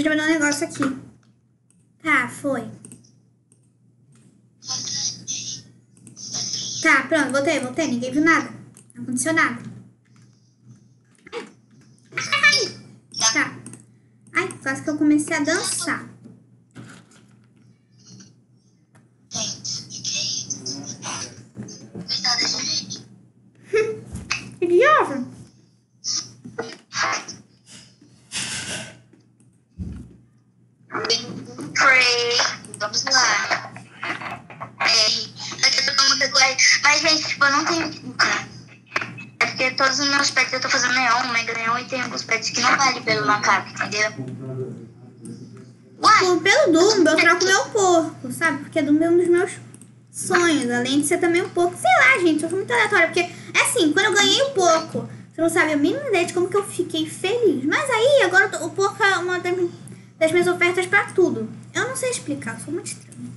Eu tô escrevendo um negócio aqui. Tá, foi. Tá, pronto, voltei, voltei. Ninguém viu nada. Não aconteceu nada. Ai. Tá. Ai, quase que eu comecei a dançar. Gente, o que é isso? Coitada de gente. Que diabo? Pray. Vamos lá. R. Aqui eu tô com muita coisa. Mas, gente, tipo, eu não tenho. É porque todos os meus pets eu tô fazendo neon, mega neon, e tem alguns pets que não vale pelo macaco, entendeu? Uai! Pô, Pelo Dumbo, eu troco meu porco, sabe? Porque Dumbo é um dos meus sonhos. Além de ser também um porco. Sei lá, gente, eu sou muito aleatória. Porque, é assim, quando eu ganhei o porco, você não sabe a mínima ideia de como que eu fiquei feliz. Mas aí, agora tô- o porco é uma das, das minhas ofertas pra tudo. Eu não sei explicar, eu sou muito estranha.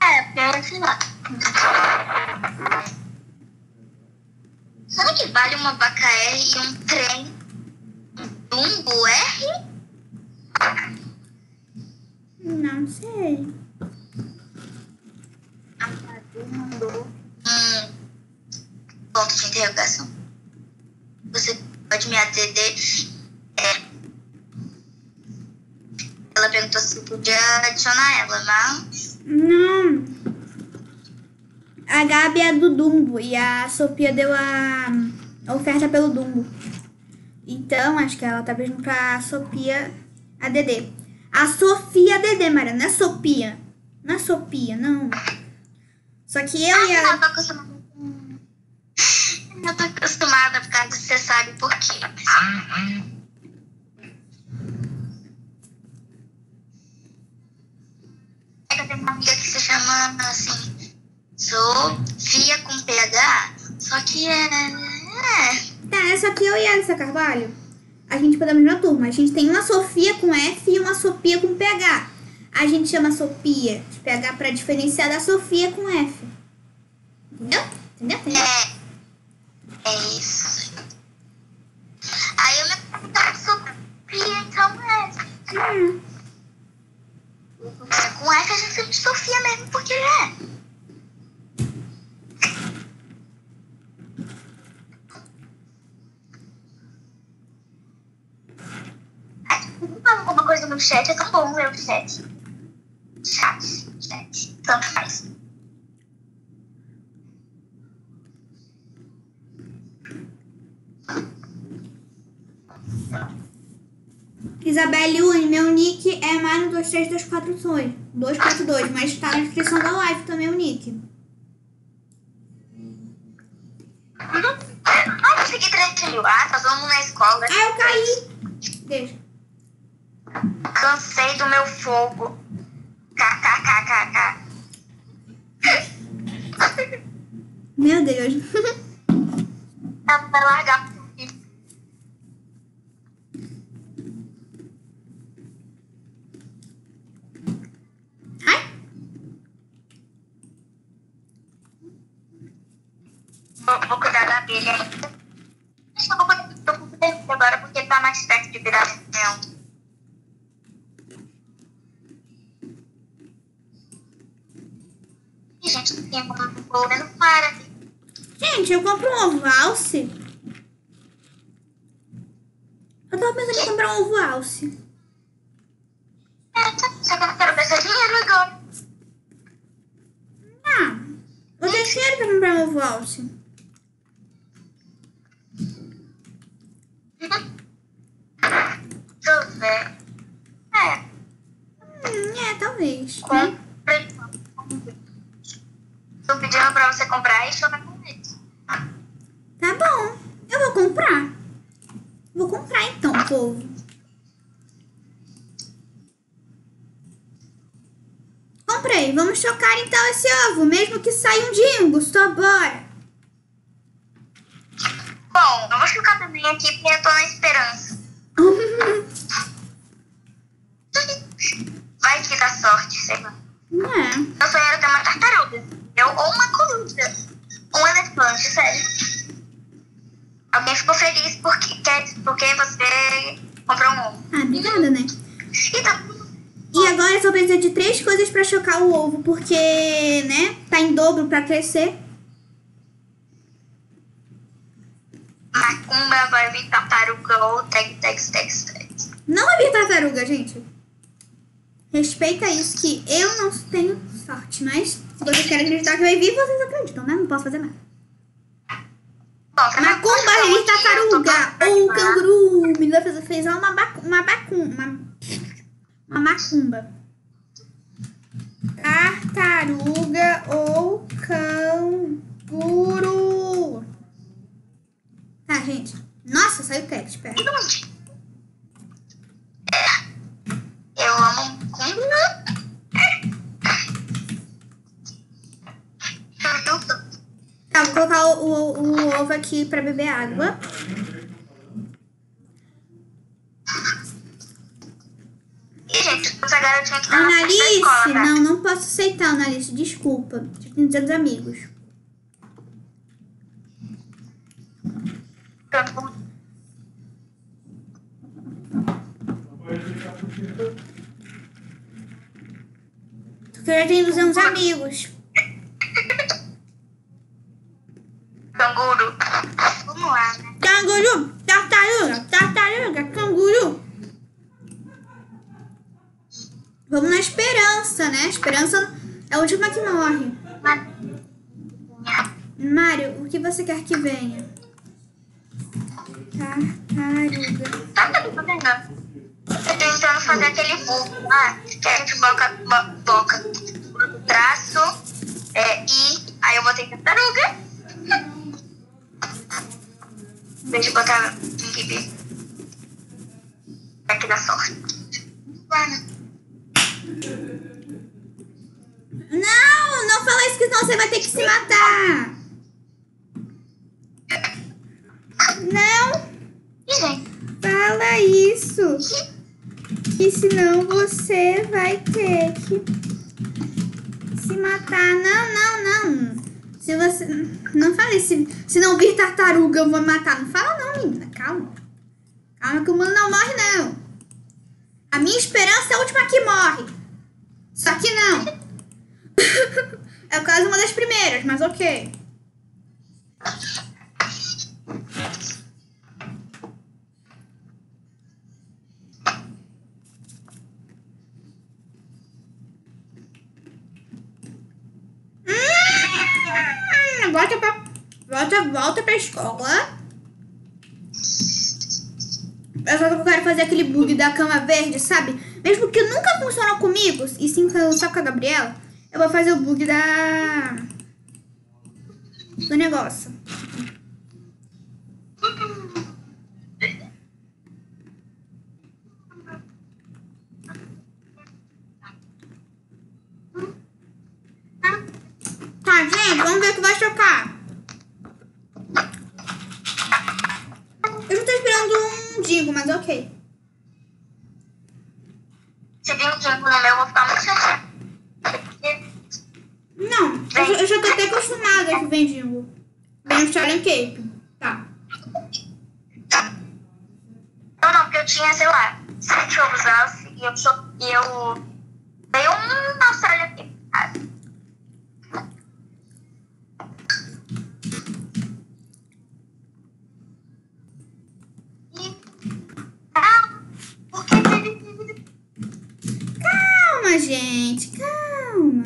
É, porque, sei lá. Será que vale uma vaca R e um trem Dumbo R? Não sei. Dumbo. Hum. Ponto de interrogação. Você pode me atender? É. Ela perguntou se eu podia adicionar ela, mas. Não. A Gabi é do Dumbo e a Sofia deu a, oferta pelo Dumbo. Então, acho que ela tá pedindo pra Sofia a Dedê. A Sofia Dedê, Maria, não é Sofia. Não é Sofia, não. Só que eu e Eu ela. tô acostumada. Eu tô acostumada por causa que você sabe por quê. É eu tenho uma amiga que se chama assim. Sofia com PH. Só que é. É. Tá, é só que eu e a Alissa Carvalho, a gente foi da mesma turma. A gente tem uma Sofia com F e uma Sofia com PH. A gente chama Sofia de PH pra diferenciar da Sofia com F. Entendeu? Entendeu? Entendeu? É. É isso. Aí eu me perguntava Sofia, então é. Hum. Com F a gente chama de Sofia mesmo, porque é. Ai, Não no chat, é tão bom ler o chat. Chat, chat, tanto faz. Isabelle Uni, meu nick é Mano 23242. 242, mas tá na descrição da live também o nick. Ai, consegui 3 mil. Ah, tá todo mundo na escola. Ah, eu caí! Deixa. Cansei do meu fogo. KKKKK. Meu Deus. Ela vai largar pro filho. Ai! Vou, vou cuidar da abelha ainda. Deixa eu vou cuidar do dele agora porque ele tá mais perto de virar reunião. Ih, gente, não tem como vou não para. Gente, eu compro um ovo alce. Eu tava pensando em comprar um ovo alce. É, tá, só que eu não quero gastar dinheiro agora. Ah, eu tenho dinheiro pra comprar um ovo alce. Deixa eu ver. É, Hum, é, talvez. compra. Tô pedindo pra você comprar e chorar com eles. povo. Comprei. Vamos chocar então esse ovo, mesmo que saia um dingo. Só bora. Bom, vou chocar também aqui porque eu tô na esperança. Porque, né, tá em dobro pra crescer. macumba vai vir tartaruga ou tag, tag, tag, tag. Não é vir tartaruga, gente. Respeita isso, que eu não tenho sorte, mas se vocês querem acreditar que vai vir, vocês acreditam, né? Não posso fazer nada. Macumba, tô tartaruga ou canguru. Menina fez, fez uma, bacu, uma. Uma, uma macumba. Tartaruga ou canguru. Tá, gente. Nossa, saiu text, pera. Eu amo macumba. Tá, vou colocar o, o, o ovo aqui pra beber água. E, gente, essa garotinha que tá na frente da Analice, escola, tá? não, não posso Analice, desculpa. Que dizer dos amigos. Porque eu já tenho 200 amigos. Canguru. Vamos lá, né? Canguru, tartaruga, tartaruga, canguru. Vamos na esperança, né? Esperança a última que morre. Mário, o que você quer que venha? Tartaruga. Vendo? Eu tô tentando fazer aquele vulgo lá, que a gente boca, bo, boca traço, é, i, aí eu botei tartaruga. Deixa eu botar um. Vai que dá sorte. Vai, né? Não, não fala isso que senão você vai ter que se matar. Não fala isso. Que senão você vai ter que se matar. Não, não, não. Se você. Não fale se, se não vir tartaruga, eu vou matar. Não fala não, menina. Calma. Calma que o mundo não morre, não. A minha esperança é a última que morre. Só que não. É quase uma das primeiras, mas ok. Hum, volta pra. Volta, volta pra escola. Eu só eu quero fazer aquele bug da cama verde, sabe? Mesmo que nunca funcionou comigo, e sim só com a Gabriela, eu vou fazer o bug da. do negócio. Tá, gente, vamos ver o que vai chocar. Eu já tô esperando um dingo, mas ok. se vir um dingo no meu, eu vou ficar muito chateada. Porque Não, eu, já- eu já tô até acostumada que vem dingo. Vem o Sharon Cape. Tá. Não, não, porque eu tinha, sei lá, sete ovos e eu, e eu dei um nostalgia aqui. sabe? E- Ah, por que ele- Calma, gente, calma.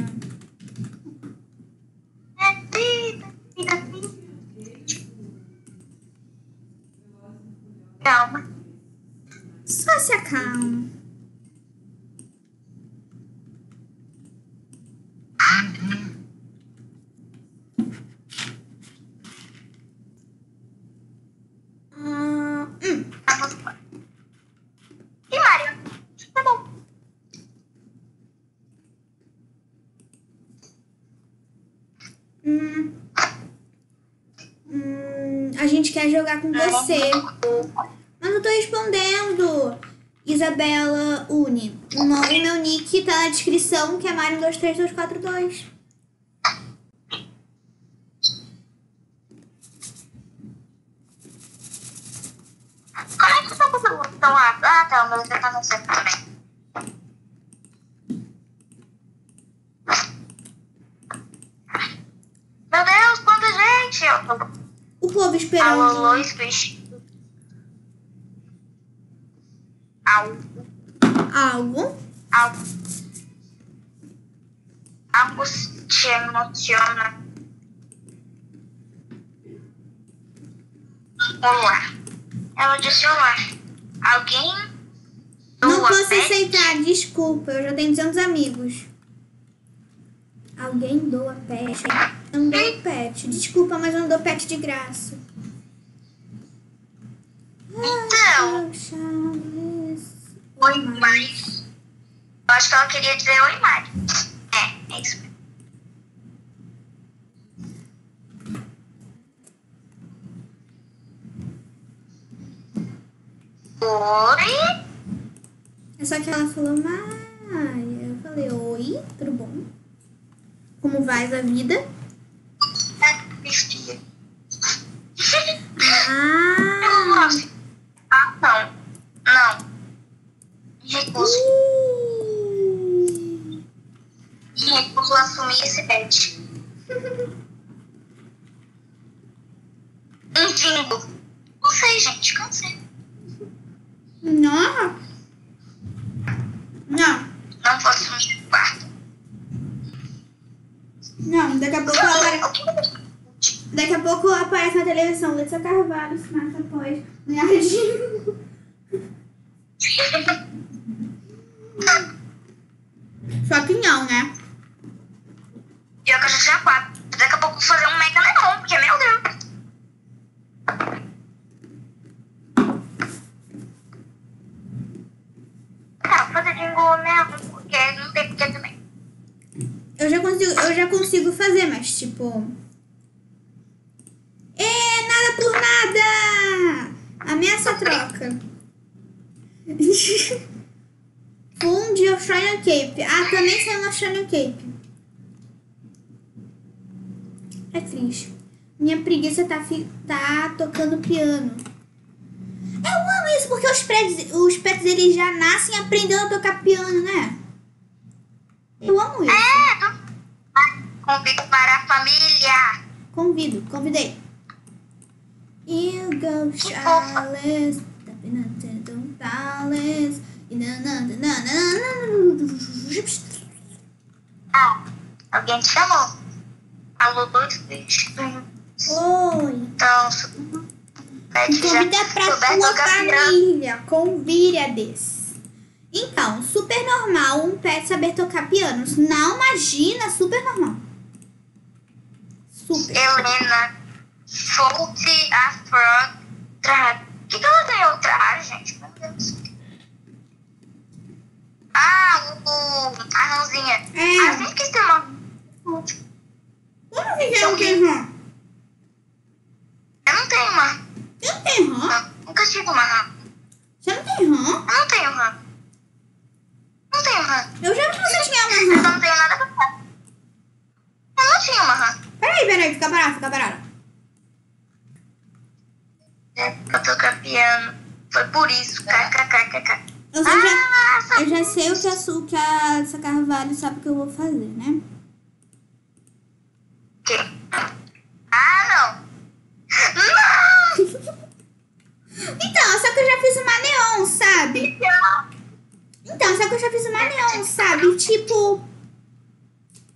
É vida, vida, vida. Calma. Só se acalma. Ah, hum. Vamos lá. Hum, hum, a gente quer jogar com você. Mas eu tô respondendo. Isabela Uni. O no- o meu nick tá na descrição, que é Mario23242. Como é que você conseguiu botar um rápido? Ah, tá, o meu já tá no centro também. Meu Deus, quanta gente! Eu tô... O povo Alô, esperando. Luiz, bicho. Algo, Algo. algo. Algo te emociona. Olá. Ela disse olá. Alguém? Não posso pet? aceitar, desculpa, eu já tenho 200 amigos. Alguém doa pet? Não dou pet. Desculpa, mas eu não dou pet de graça. Chaves. Oi, Mari. Eu acho que ela queria dizer oi, Mari. É, é isso mesmo. Oi? É só que ela falou, Maia. Eu falei, oi, tudo bom? Como vai a vida? Ah! Ah, não. Não. Recuso. Ih. Recuso assumir esse bet. Um bingo. Não sei, gente. Cansei. Não. Não. Não vou assumir o quarto. Não, daqui a pouco ela O que Daqui a pouco aparece na televisão Letícia Carvalho se mata após ganhadinho. Só que não, né? Pior que eu já tinha quatro. Daqui a pouco eu vou fazer um mega neon, porque, meu Deus. Tá, vou fazer jingle neon, porque não tem porque também. Eu já consigo, eu já consigo fazer, mas tipo. É, nada por nada! Ameaça a troca. Funde ou Shine Cape. Ah, também saiu uma Shine Cape. É triste. Minha preguiça tá, tá tocando piano. Eu amo isso, porque os pets, os pets eles já nascem aprendendo a tocar piano, né? Eu amo isso. É. Convido para a família. Convido, convidei. You go, Charles. The palace. Ah, alguém te chamou. Alô, dois. Oi. Então, já convida pra piano. família. Convida-des. Então, super normal um pet saber tocar piano. Não imagina, super normal. Super. Helena, Fold a Frog. O que, que ela ganhou outra gente? Meu Deus. Ah, o, a Ranzinha. É. A gente quis ter uma. Como que é o que rã? Eu não tenho uma. Você não tem rã? Nunca tive uma rã. Você não tem rã? Eu não tenho rã. Não tenho rã. Eu já vi que você tinha Eu uma rã. só não tenho nada pra falar. Eu não tinha uma rã. Peraí, peraí, fica parado, fica parado. É, piano. Foi por isso. KKKKK. Eu, só já, Ah, eu já sei o que a, Su- que a essa Carvalho sabe o que eu vou fazer, né? Ah, não. Não! Então, só que eu já fiz uma neon, sabe? Então, só que eu já fiz uma neon, sabe? Tipo,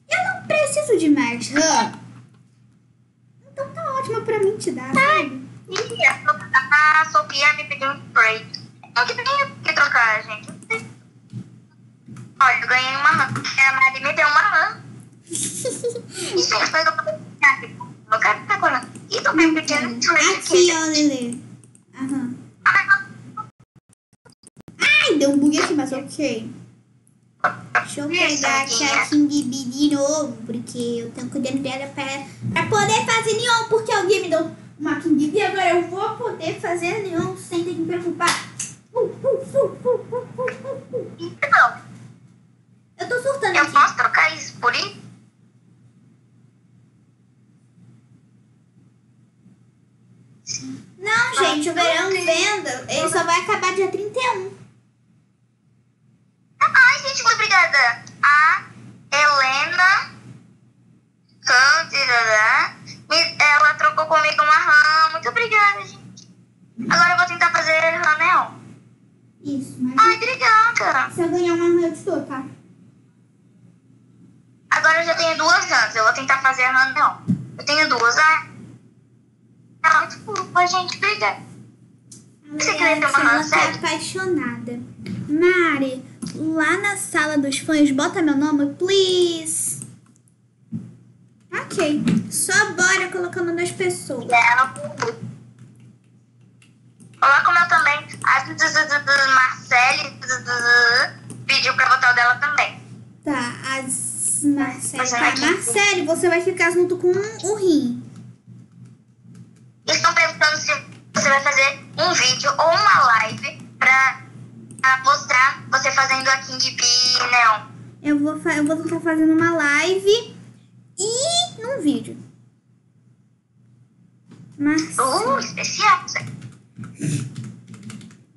eu não preciso de mais rã. Então tá ótimo pra mim te dar, sabe? Ih, a So- a Sofia me pediu um spray. Não que tem que trocar, gente. Olha, eu ganhei uma rã. A Mari me deu uma rã. Isso foi o que eu falei. Eu quero ficar com ela. Isso eu me pedindo um spray Aqui, ó, Lelê. Aham. Ai, deu um bug aqui, mas ok. Deixa eu pegar aqui a King Bee de novo, porque eu tô cuidando dela pra, pra poder fazer neon, porque alguém me deu uma King Bee, agora eu vou poder fazer neon sem ter que me preocupar. Então, Eu tô surtando eu aqui. posso trocar isso por isso? Não, gente, o verão venda, ele só vai acabar dia 31. Ai, gente, muito obrigada. A Helena Cândida, ela trocou comigo uma rã. Muito obrigada, gente. Agora eu vou tentar fazer rã neon. Isso, mas Ai, obrigada. se eu ganhar uma rã, eu te dou, tá? Agora eu já tenho duas rãs. Eu vou tentar fazer a rã neon. Eu tenho duas. Ah, desculpa, gente. Obrigada. Você queria ter uma rã, tá apaixonada. Mari, lá na sala dos fãs, bota meu nome, please. Ok, só bora colocando das pessoas. Ela Coloca o meu também. A Marcele pediu pra botar o dela também. Tá, as Marcele. Tá, Marcele, você vai ficar junto com o Rim. Estão perguntando se você vai fazer um vídeo ou uma live pra, pra mostrar você fazendo a King Bee Neon. Eu vou, eu vou estar fazendo uma live e num vídeo. Marcele. Uh, especial.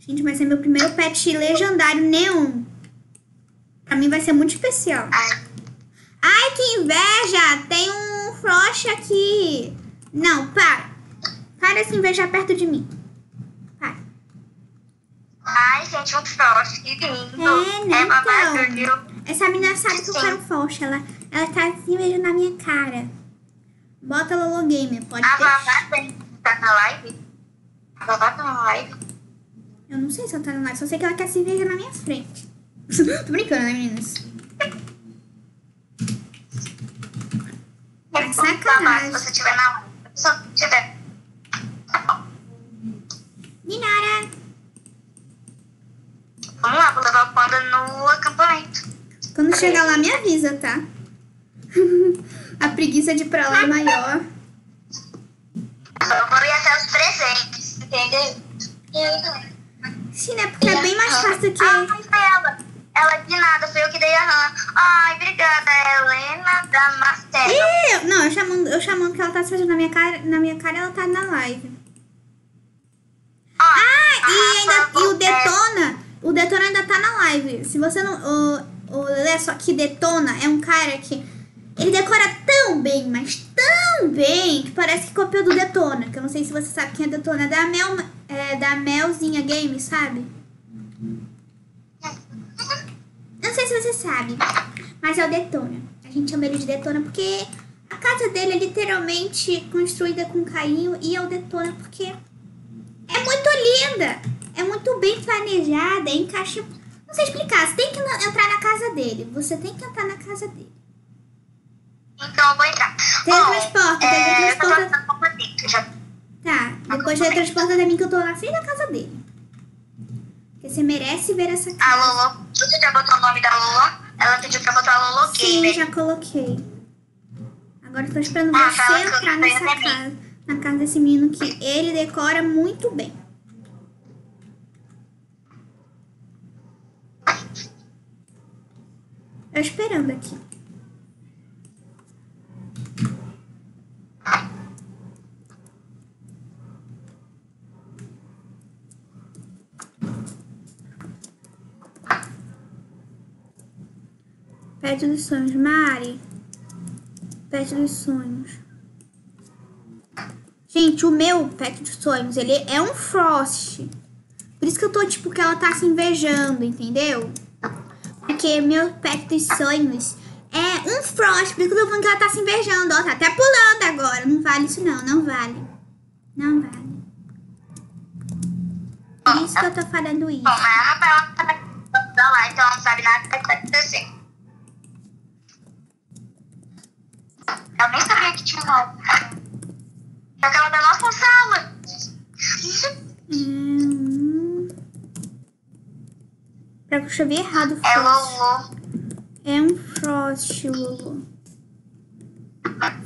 Gente, vai ser meu primeiro pet legendário neon. Pra mim vai ser muito especial. Ai, que inveja! Tem um Frost aqui. Não, para. Para se invejar perto de mim. Para. ai, gente, um Frost, que lindo. É, né, É babado, então? viu? Essa menina sabe que eu quero um Frost. Ela, ela tá se invejando na minha cara. Bota Lolo Gamer, pode A. Vavá tem- tá na live? A Vavá tá na live? Eu não sei se ela tá no live, só sei que ela quer se invejar na minha frente. Tô brincando, né, meninas? É sacanagem. Se você tiver na. Se você tiver. Minara. Vamos lá, vou levar o panda no acampamento. Quando chegar lá, me avisa, tá? A preguiça de ir pra lá é maior. Eu vou ir até os presentes, entendeu? Sim, né? Porque é bem mais fácil que. Ah, mas ela. Ela de nada, foi eu que dei a rã. Ai, obrigada, Helena da Marcela. Eu- não, eu chamando, eu chamando que ela tá se fazendo na minha cara, na minha cara, ela tá na live. Ah, e ainda e o Detona, o Detona ainda tá na live. Se você não, o, o Lelé, só que Detona é um cara que ele decora tão bem, mas tão bem que parece que copiou do Detona. Que eu não sei se você sabe quem é Detona, é da Mel, é da Melzinha Games, sabe? Não sei se você sabe, mas é o Detona. A gente chama ele de Detona porque a casa dele é literalmente construída com carinho e é o Detona porque é muito linda, é muito bem planejada, encaixa. Não sei explicar, você tem que entrar na casa dele. Você tem que entrar na casa dele. Então eu vou entrar. Teletransporta, é, eu tô teletransporta. um pouquinho, já Tá, depois teletransporta pra mim que eu tô na frente da casa dele. Porque você merece ver essa A casa. Lolo, você já botou o nome da Lolo? Ela pediu pra botar a Lolo Sim, Gamer. já coloquei. Agora eu tô esperando Ah, você entrar tô nessa casa. Na casa desse menino que ele decora muito bem. Eu esperando aqui. Pet dos sonhos, Mari. Pet dos sonhos. Gente, o meu pet dos sonhos, ele é um Frost. Por isso que eu tô, tipo, que ela tá se invejando, entendeu? Porque meu pet dos sonhos é um Frost. Por isso que eu tô falando que ela tá se invejando. Ó, tá até pulando agora. Não vale isso não, não vale. Não vale. Por isso que eu tô falando isso. Bom, mas a Rafaela tá lá, então ela não sabe nada que vai acontecer. Ela nem sabia que tinha um nome. É aquela da nossa sala. Hum... Pra que eu escrevi errado, É. Lolo. É um Frost, Lulu.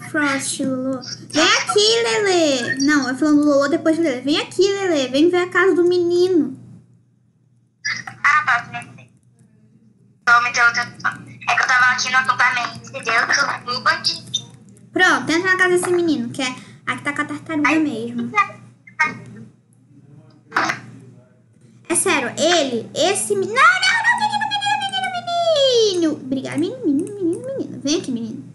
Frost, Lulu. Vem aqui, Lele. Não, eu falando Lulu depois de Lele. Vem aqui, Lele. Vem ver a casa do menino. Ah, tá, me interrompendo. É que eu tava aqui no acampamento, entendeu? Eu fui bandido. Pronto, entra na casa desse menino, que é a que tá com a tartaruga mesmo. É sério, ele, esse menino. Não, não, menino. Obrigada, menino, menino, menino, menino. Vem aqui, menino.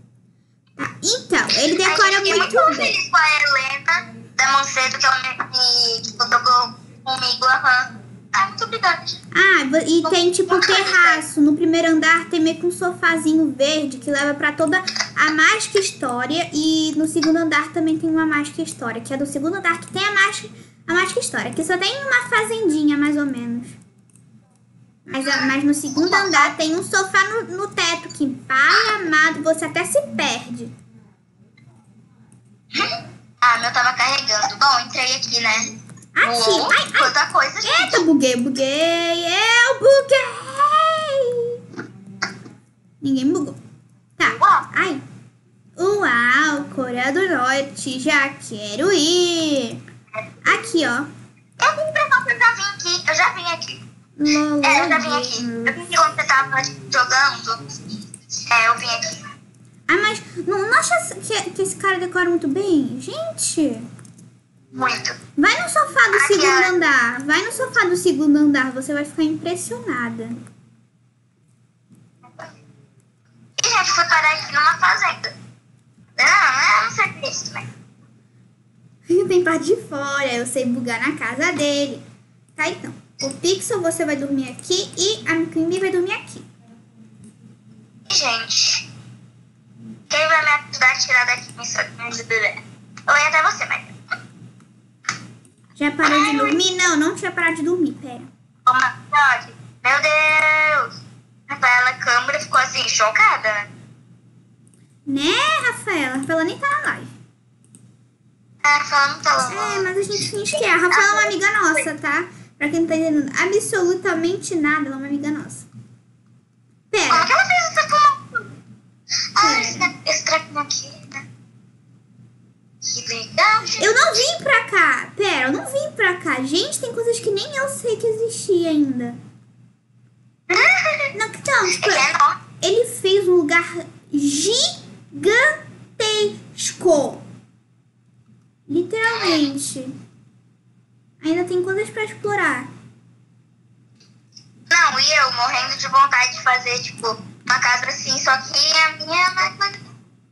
Tá, então, ele decora muito muito bem. feliz com a Helena da Moncedo, que ela me, tipo, tocou comigo. Aham. Ah, muito obrigada. Ah, e tem tipo um terraço. No primeiro andar tem meio que um sofazinho verde que leva pra toda a mágica história. E no segundo andar também tem uma mágica história, que é do segundo andar que tem a mágica, a mágica história, que só tem uma fazendinha mais ou menos. Mas, mas no segundo andar tem um sofá no, no teto que, pai amado, você até se perde. Ah, meu tava carregando. Bom, entrei aqui, né? Aqui, Uou, ai, ai, quanta coisa, gente. Eita, buguei, buguei, eu buguei. Ninguém bugou. Tá, Uau. ai. Uau, Coreia do Norte, já quero ir. Aqui, ó. Eu vim pra cá, eu já vim aqui. Eu já vim aqui. É, eu já vim aqui. Eu vim quando você tava jogando. É, eu vim aqui. Ah, mas não, não acha que, que esse cara decora muito bem? Gente, Muito. vai no sofá do Aqui, segundo ó. andar. Vai no sofá do segundo andar, você vai ficar impressionada. E, gente, fui parar aqui numa fazenda. Não, eu não sei disso, né? Tem parte de fora, eu sei bugar na casa dele. Tá, então. O Pixel você vai dormir aqui e a Kimby vai dormir aqui. Gente, quem vai me ajudar a tirar daqui meu bebê? Eu ia até você, mas... Já parou de dormir? Não, não tinha parado de dormir, pera. Oh. Meu Deus! Rafaela Câmara ficou assim, chocada, né? Rafaela? A Rafaela nem tá na live. A Rafaela não tá É, lá. mas a gente finge que é. A Rafaela é uma amiga nossa, tá? Pra quem não tá entendendo absolutamente nada, ela é uma amiga nossa. Como Pera, que ela fez essa fuma? Ah, esse, treco aqui, né? Que legal, gente. eu não vim pra cá. Pera, eu não vim pra cá. Gente, tem coisas que nem eu sei que existia ainda. Não, então, tipo, É ele fez um lugar gigantesco. Literalmente. Ainda tem coisas pra explorar. Não, e eu morrendo de vontade de fazer, tipo, uma casa assim, só que a minha...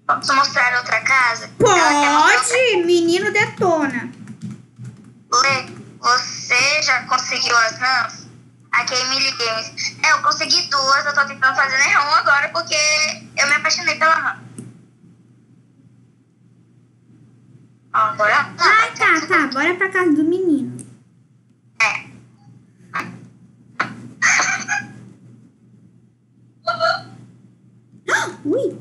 Posso mostrar outra casa? Mostrar outra- Pode, menino detona. Lê, você já conseguiu as? Aqui é Emily Games. É, eu consegui duas, eu tô tentando fazer nenhuma agora porque eu me apaixonei pela rã. Ó, Agora. Ah, tá, tá. Bora pra casa do menino. É. Ui.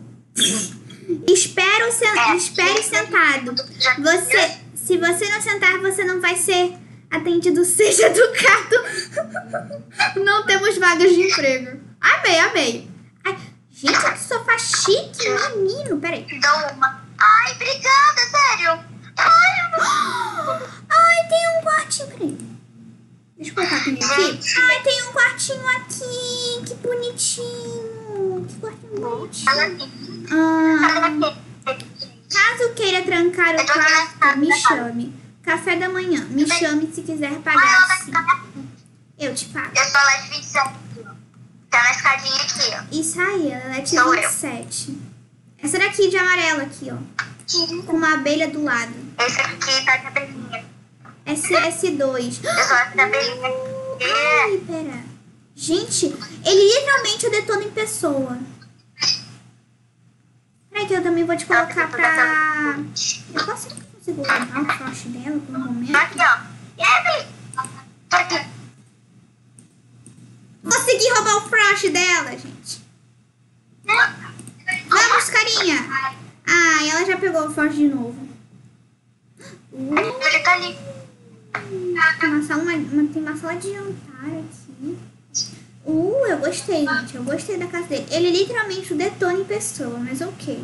Espero sen É. espere sentado. Você, se você não sentar, você não vai ser atendido. Seja educado. Não temos vagas de emprego. Amei, amei. Ai, gente, que sofá chique, menino. Peraí. Dou uma. Ai, obrigada, sério. Ai, eu Ai, tem um quartinho. Peraí. Deixa eu colocar aqui aqui. Ai, tem um quartinho aqui. Que bonitinho. Que quartinho bonitinho. Ah, caso queira trancar o quarto, me chame. Café da manhã. Me chame se quiser pagar tá sim. Eu te pago. Eu sou a Life 27. Tá na escadinha aqui, ó. Isso aí, ela é de Sou eu. 27. Essa daqui de amarelo aqui, ó. Com uma abelha do lado. Esse aqui tá de abelhinha. SS2. Eu sou essa da abelhinha. É. Ai, pera. Gente, ele literalmente o detona em pessoa. Peraí que eu também vou te colocar pra... Eu posso, que eu consigo roubar o flash dela por um momento? Aqui, ó. Tô aqui. Consegui roubar o flash dela, gente. Vamos, carinha. Ah, ela já pegou o flash de novo. Uh, Ele tá ali. tem, uma sala, uma, tem uma sala de jantar aqui. Uh, eu gostei, gente. Eu gostei da casa dele. Ele literalmente o detona em pessoa, mas ok.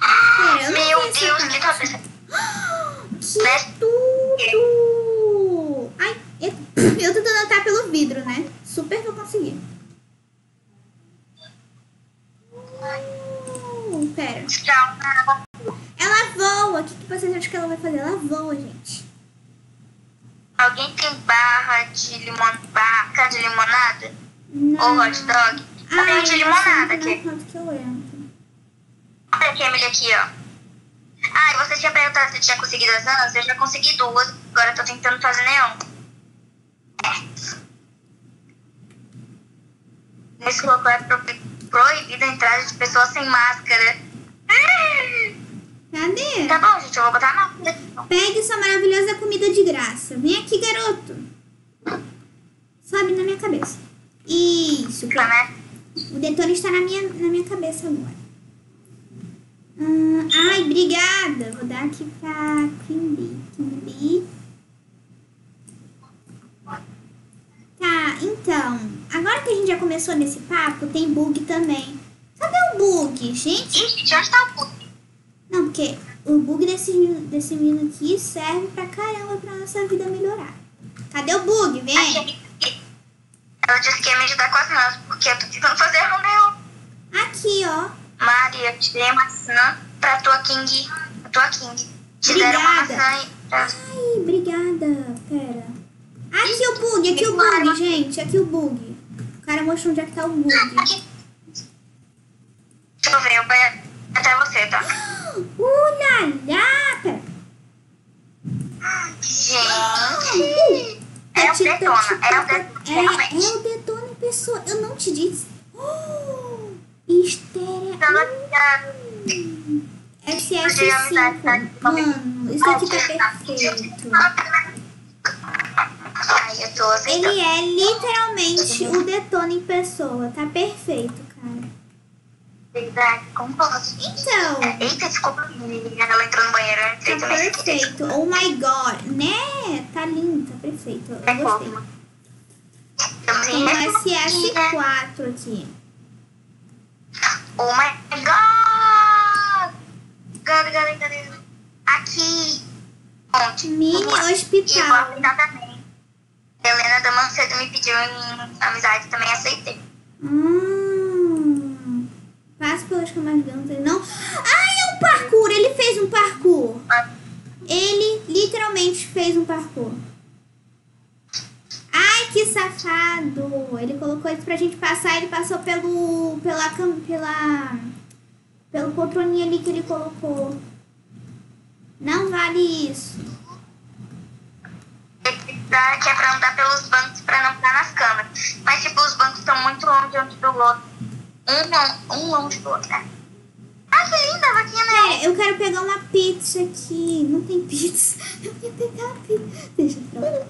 Pera, eu não Meu Deus, que parte. cabeça. Que Né? tudo! Ai, eu, eu tentando anotar pelo vidro, né? Super que eu consegui. Pera. Tchau. Ela voa. O que, que vocês acham que ela vai fazer? Ela voa, gente. Alguém tem barra de limon... barra de limonada? Não. Ou hot dog? Ah, Tem de limonada aqui. Que eu entro. Olha aqui, Emily, aqui, ó. Ah, e você tinha perguntado se tinha conseguido as anos? Eu já consegui duas, agora eu tô tentando fazer nenhum. Nesse local é pro- proibida a entrada de pessoas sem máscara. Cadê? Tá bom, gente, eu vou botar a máscara. então. Pegue sua maravilhosa comida de graça. Vem aqui, garoto. Sobe na minha cabeça. Isso. Tá, né? O detone está na minha, na minha cabeça agora. Hum, ai, obrigada. Vou dar aqui pra Queen Bee. Queen Bee. Tá, então. Agora que a gente já começou nesse papo, tem bug também. Cadê o bug, gente? Ih, gente, onde tá o puto? Não, porque o bug desse, desse menino aqui serve pra caramba pra nossa vida melhorar. Cadê o bug? Vem. Aqui. Ela disse que ia me ajudar com as mãos, porque eu tô tentando fazer reunião. Aqui, ó. Maria, te dei uma maçã pra tua King. Pra tua King. Te deram uma Obrigada. maçã e... Ai, obrigada. Pera. Aqui o bug, aqui o bug, gente. Aqui o bug. O cara mostrou onde é que tá o bug. Aqui. Deixa eu vou até você, tá? Uh, lá, lá. Pera. Gente. É o Tati, detona, é o detona, É, é o detona em pessoa. Eu não te disse. Oh, Estéreo. Então, ela- SS5. Mano, isso aqui tá perfeito. Ai, eu tô aceitando. Ele é literalmente o detona em pessoa. Tá perfeito, Verdade, concordo. Então, Eita, desculpa, menina, ela entrou no banheiro, entrei tá perfeito. Oh my god. Né? Tá lindo, tá perfeito. Eu gostei. Estamos Tem um em SS4 aqui. Oh my god! God, God, God. Aqui. Onde? Mini hospital. Helena da Mancedo me pediu em amizade, também aceitei. Hum. Passa pelas camas grandes. Não. Ai, é um parkour. Ele fez um parkour. Ele literalmente fez um parkour. Ai, que safado. Ele colocou isso pra gente passar. Ele passou pelo. pela. pela. pelo poltroninho ali que ele colocou. Não vale isso. Dá- que é pra andar pelos bancos pra não ficar nas câmeras. Mas, tipo, os bancos estão muito longe um do outro. Um, lon- um longe do outro? Ah, que linda a vaquinha, né? Pera, eu quero pegar uma pizza aqui. Não tem pizza. Eu quero pegar a pizza. Deixa eu pra lá.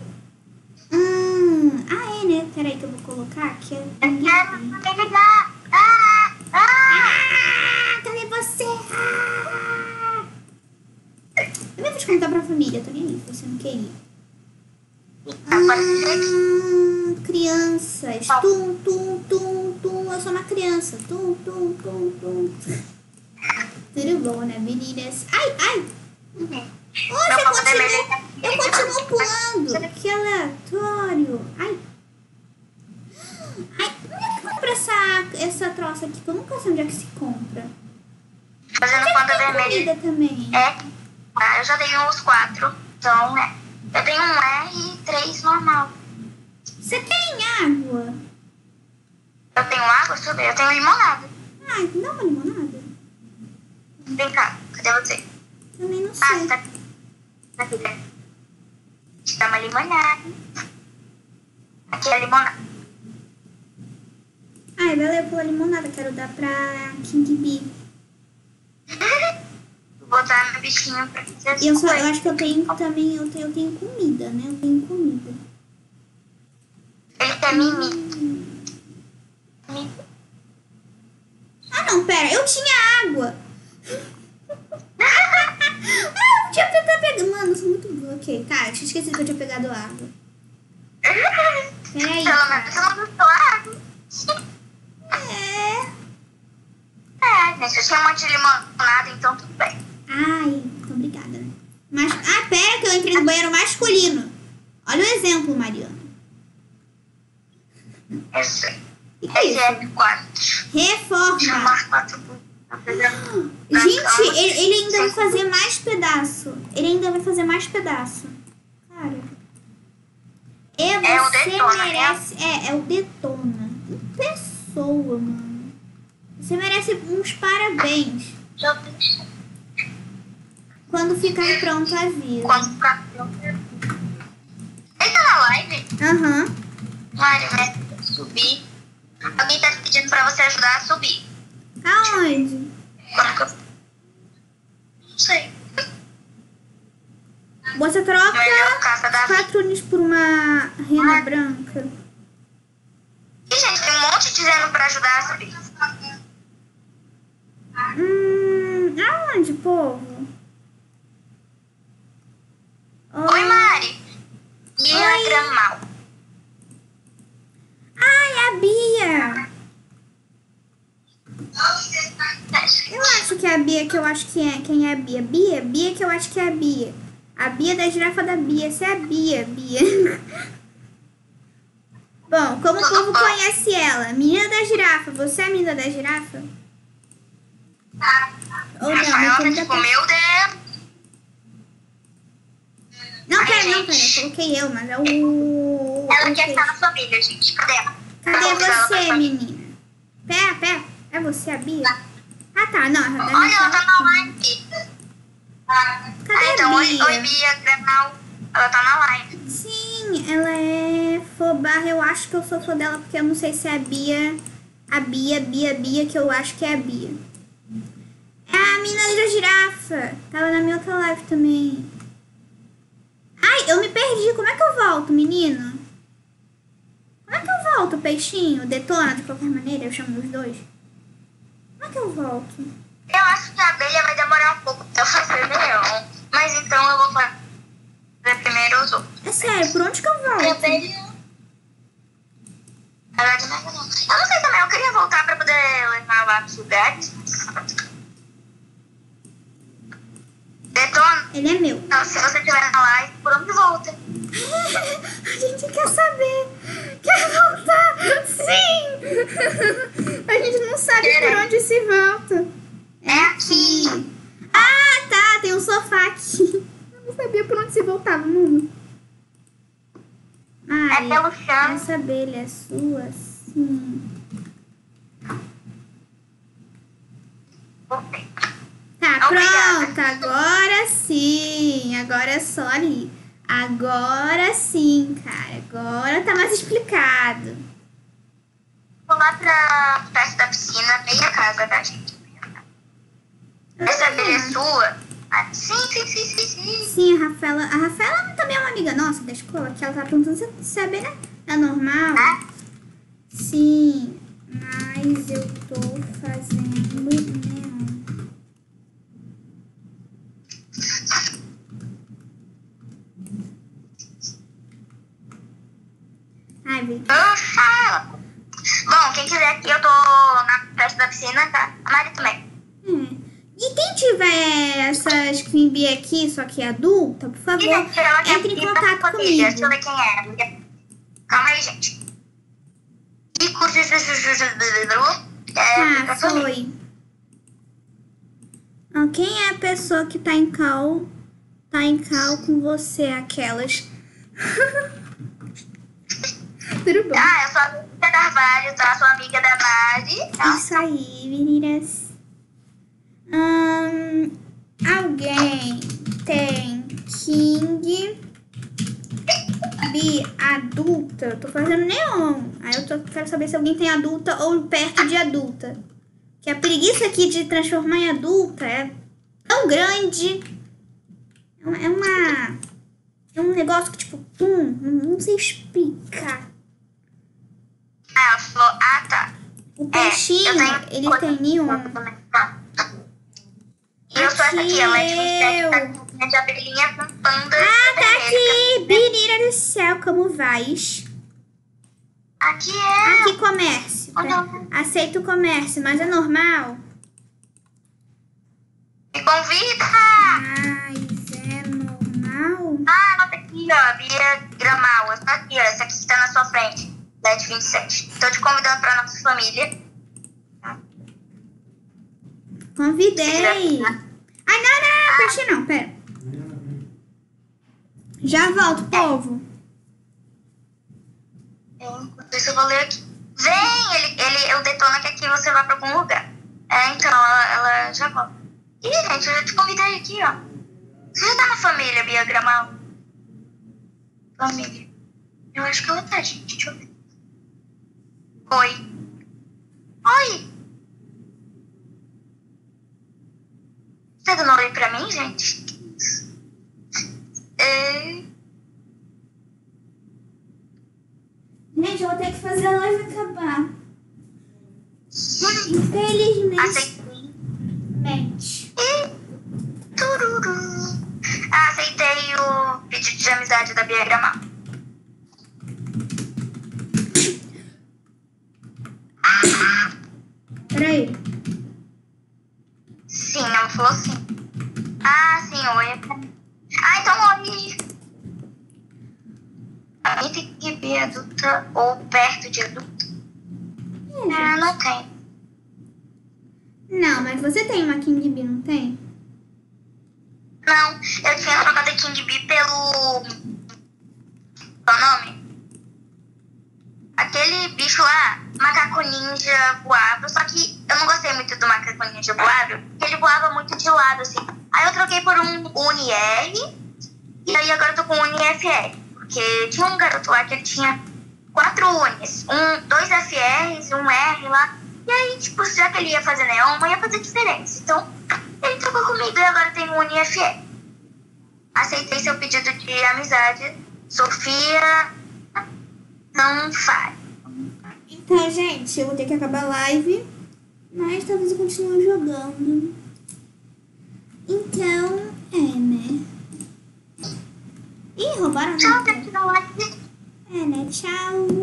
Hum, ah, é, né? Peraí que eu vou colocar aqui. Eu quero me ligar. Ah, ah. Ah, cadê você? Ah! Eu vou te contar pra família, tô nem aí, você não quer ir. Hum, crianças. Tum, tum, tum, tum. Eu sou uma criança. Tum, tum, tum, tum. Tudo bom, né, meninas? Ai, ai. Meu papo continua. vermelho. Eu continuo pulando. Que aleatório. Ai. Ai, onde é que compra essa, essa troça aqui? Que eu nunca sei onde é que se compra. fazendo tem vermelha. comida também? É, ah, eu já dei uns quatro. Então, né? Eu tenho um R e três normal. Você tem água? Eu tenho água, deixa eu ver. Eu tenho limonada. Ai, dá uma limonada? Vem cá, cadê você? Também não Ah, sei. você tá aqui. Tá aqui, né? Te dá uma limonada. Aqui é a limonada. Ai, valeu pela limonada. Quero dar pra King Bee. Botar meu bichinho pra fazer eu, só, eu acho que eu tenho também, eu tenho, eu tenho comida, né? Eu tenho comida. Ele quer mimi. Mimi. Ah, não, pera. Eu tinha água. ah, eu tinha pegar. Mano, eu sou muito boa. Ok, tá. Eu tinha esquecido que eu tinha pegado água. Peraí, Pelo menos eu não gostou nada. É. É, gente, eu tinha um monte de limonada, então tudo bem. Ai, muito obrigada. né? Mas, ah, pera que eu entrei no banheiro masculino. Olha o exemplo, Mariana. Esse, O que é é isso? quatro. Reforma. Chamar quatro. Gente, ele, ele ainda vai fazer mais pedaço. Ele ainda vai fazer mais pedaço. Cara. E É o você Detona, né? merece. É, é o Detona. Que pessoa, mano. Você merece uns parabéns. Eu ver. Quando ficar pronto, avisa. Quando ficar pronto. Ele tá na live? Aham. Mari, vai subir. Alguém tá pedindo pra você ajudar a subir. Aonde? Não sei. Você troca vida. quatro unis por uma rena branca. E, gente, tem um monte dizendo pra ajudar a subir. Hum. Aonde, povo? Oi, Mari. E a Oi. Gramal? Ai, a Bia! Eu acho que é a Bia, que eu acho que é. Quem é a Bia? Bia? Bia que eu acho que é a Bia. A Bia da girafa da Bia. Essa é a Bia, Bia. Bom, como o povo conhece ela? Menina da girafa. Você é a menina da girafa? Ou não? Rafael tá tipo, meu Deus. Não, pera, não, pera. Coloquei eu, mas é o... Ela quer estar na família, gente. Cadê ela? Cadê ela pra você, menina? Pera, pera. É você, a Bia? Ah, tá. Não, a Dani Olha, ela tá na tá- live. Cadê Ah, então, a oi, Bia? oi, Bia, Gramal. Ela tá na live. Sim, ela é fã barra. Eu acho que eu sou fã dela porque eu não sei se é a Bia. A Bia, Bia, Bia, que eu acho que é a Bia. É a menina da girafa. Tava na minha outra live também. Ai, eu me perdi. Como é que eu volto, menino? Como é que eu volto, peixinho? Detona de qualquer maneira, eu chamo os dois. Como é que eu volto? Eu acho que a abelha vai demorar um pouco pra eu fazer leão. Mas então eu vou fazer primeiro os outros. É sério, por onde que eu A volto? abelha. Verdade, não, é. Eu não sei também, eu queria voltar pra poder levar lá pros lugares. Detona, Ele é meu. se você estiver na live, por onde volta? A gente quer saber. Quer voltar? Sim! A gente não sabe por onde se volta. É aqui. Ah, tá. Tem um sofá aqui. Eu não sabia por onde se voltava, Nuno. É Mari, pelo chão. essa abelha é sua? Sim. Voltei. Tá, Obrigada. pronto. Agora sim. Agora é só ali. Agora sim, cara. Agora tá mais explicado. Vou lá pra perto da piscina, meia casa da gente. Essa abelha é sua? Ah, sim, sim, sim, sim, sim. Sim, a Rafaela. A Rafaela também é uma amiga nossa da escola, que ela tá perguntando se, se a abelha é normal. Ah, Sim, mas eu tô fazendo neon. Vitor. Poxa! Bom, quem quiser aqui, eu tô na perto da piscina, tá? A Mari também. É. E quem tiver essas Queen Bee aqui, só que adulta, por favor, E, entre em contato família. Deixa eu comigo. ver quem é. Calma aí, gente. Ju, ju, é, Tá, família. foi. Ó, quem é a pessoa que tá em cal? Tá em cal com você, aquelas. Tudo bom. Ah, eu sou a amiga da Carvalho, tá? Sou amiga da Mari, tá? Isso aí, meninas. Ahn, alguém tem King Bee adulta? Tô fazendo neon. Aí eu tô, quero saber se alguém tem adulta ou perto de adulta. Que a preguiça aqui de transformar em adulta é tão grande. É uma. É, uma- é um negócio que, tipo, pum, não sei explicar. Ah, ela falou, ah, tá. O É, peixinho, tenho ele tem tá? E eu sou essa aqui, ela é de de abelhinha com panda. Ah, tá vermelha. aqui! Menina do céu, como vais? Aqui é. Aqui, comércio. Onde eu- Aceita o comércio, mas é normal? Me convida! Mas é normal? Ah, anota aqui, ó. Bia Gramal. Essa aqui, ó. Essa aqui que tá na sua frente. 1027. Tô te convidando pra nossa família. Convidei. Ai, não, não, peixe não, pera. Já volto, povo. Enquanto isso, eu vou ler aqui. Vem! Ele, ele, eu detona que aqui você vai pra algum lugar. É, então, ela, ela já volta. Ih, gente, eu já te convidei aqui, ó. Você já tá na família, Bia Gramal? Família. Eu acho que ela tá, gente. Deixa eu ver. Oi. Oi! Você tá dando oi pra mim, gente? Que isso? É... Gente, eu vou ter que fazer a live acabar. Infelizmente. Aceitei. E tururu. Aceitei o pedido de amizade da Bia Peraí. Sim, ela falou sim. Ah, sim, oi. Ah, então oi. Amiga que Bia é adulta ou perto de adulta? Ah, não tem. Não, mas você tem uma King Bee, não tem? Não, eu tinha trocado a King Bee pelo. Qual o nome? Aquele bicho lá, macaco ninja voava, só que eu não gostei muito do macaco ninja voável, porque ele voava muito de lado, assim. Aí eu troquei por um Uni-R, e aí agora eu tô com um Uni-FR. Porque tinha um garoto lá que ele tinha quatro Unis, um, dois FRs e um R lá. E aí, tipo, já que ele ia fazer neon, ia fazer diferença. Então, ele trocou comigo e agora tem um Uni-FR. Aceitei seu pedido de amizade. Sofia, não faz. Então, gente, eu vou ter que acabar a live. Mas talvez eu continue jogando. Então, é, né? Ih, roubaram a Tchau, minha. É, né? Tchau.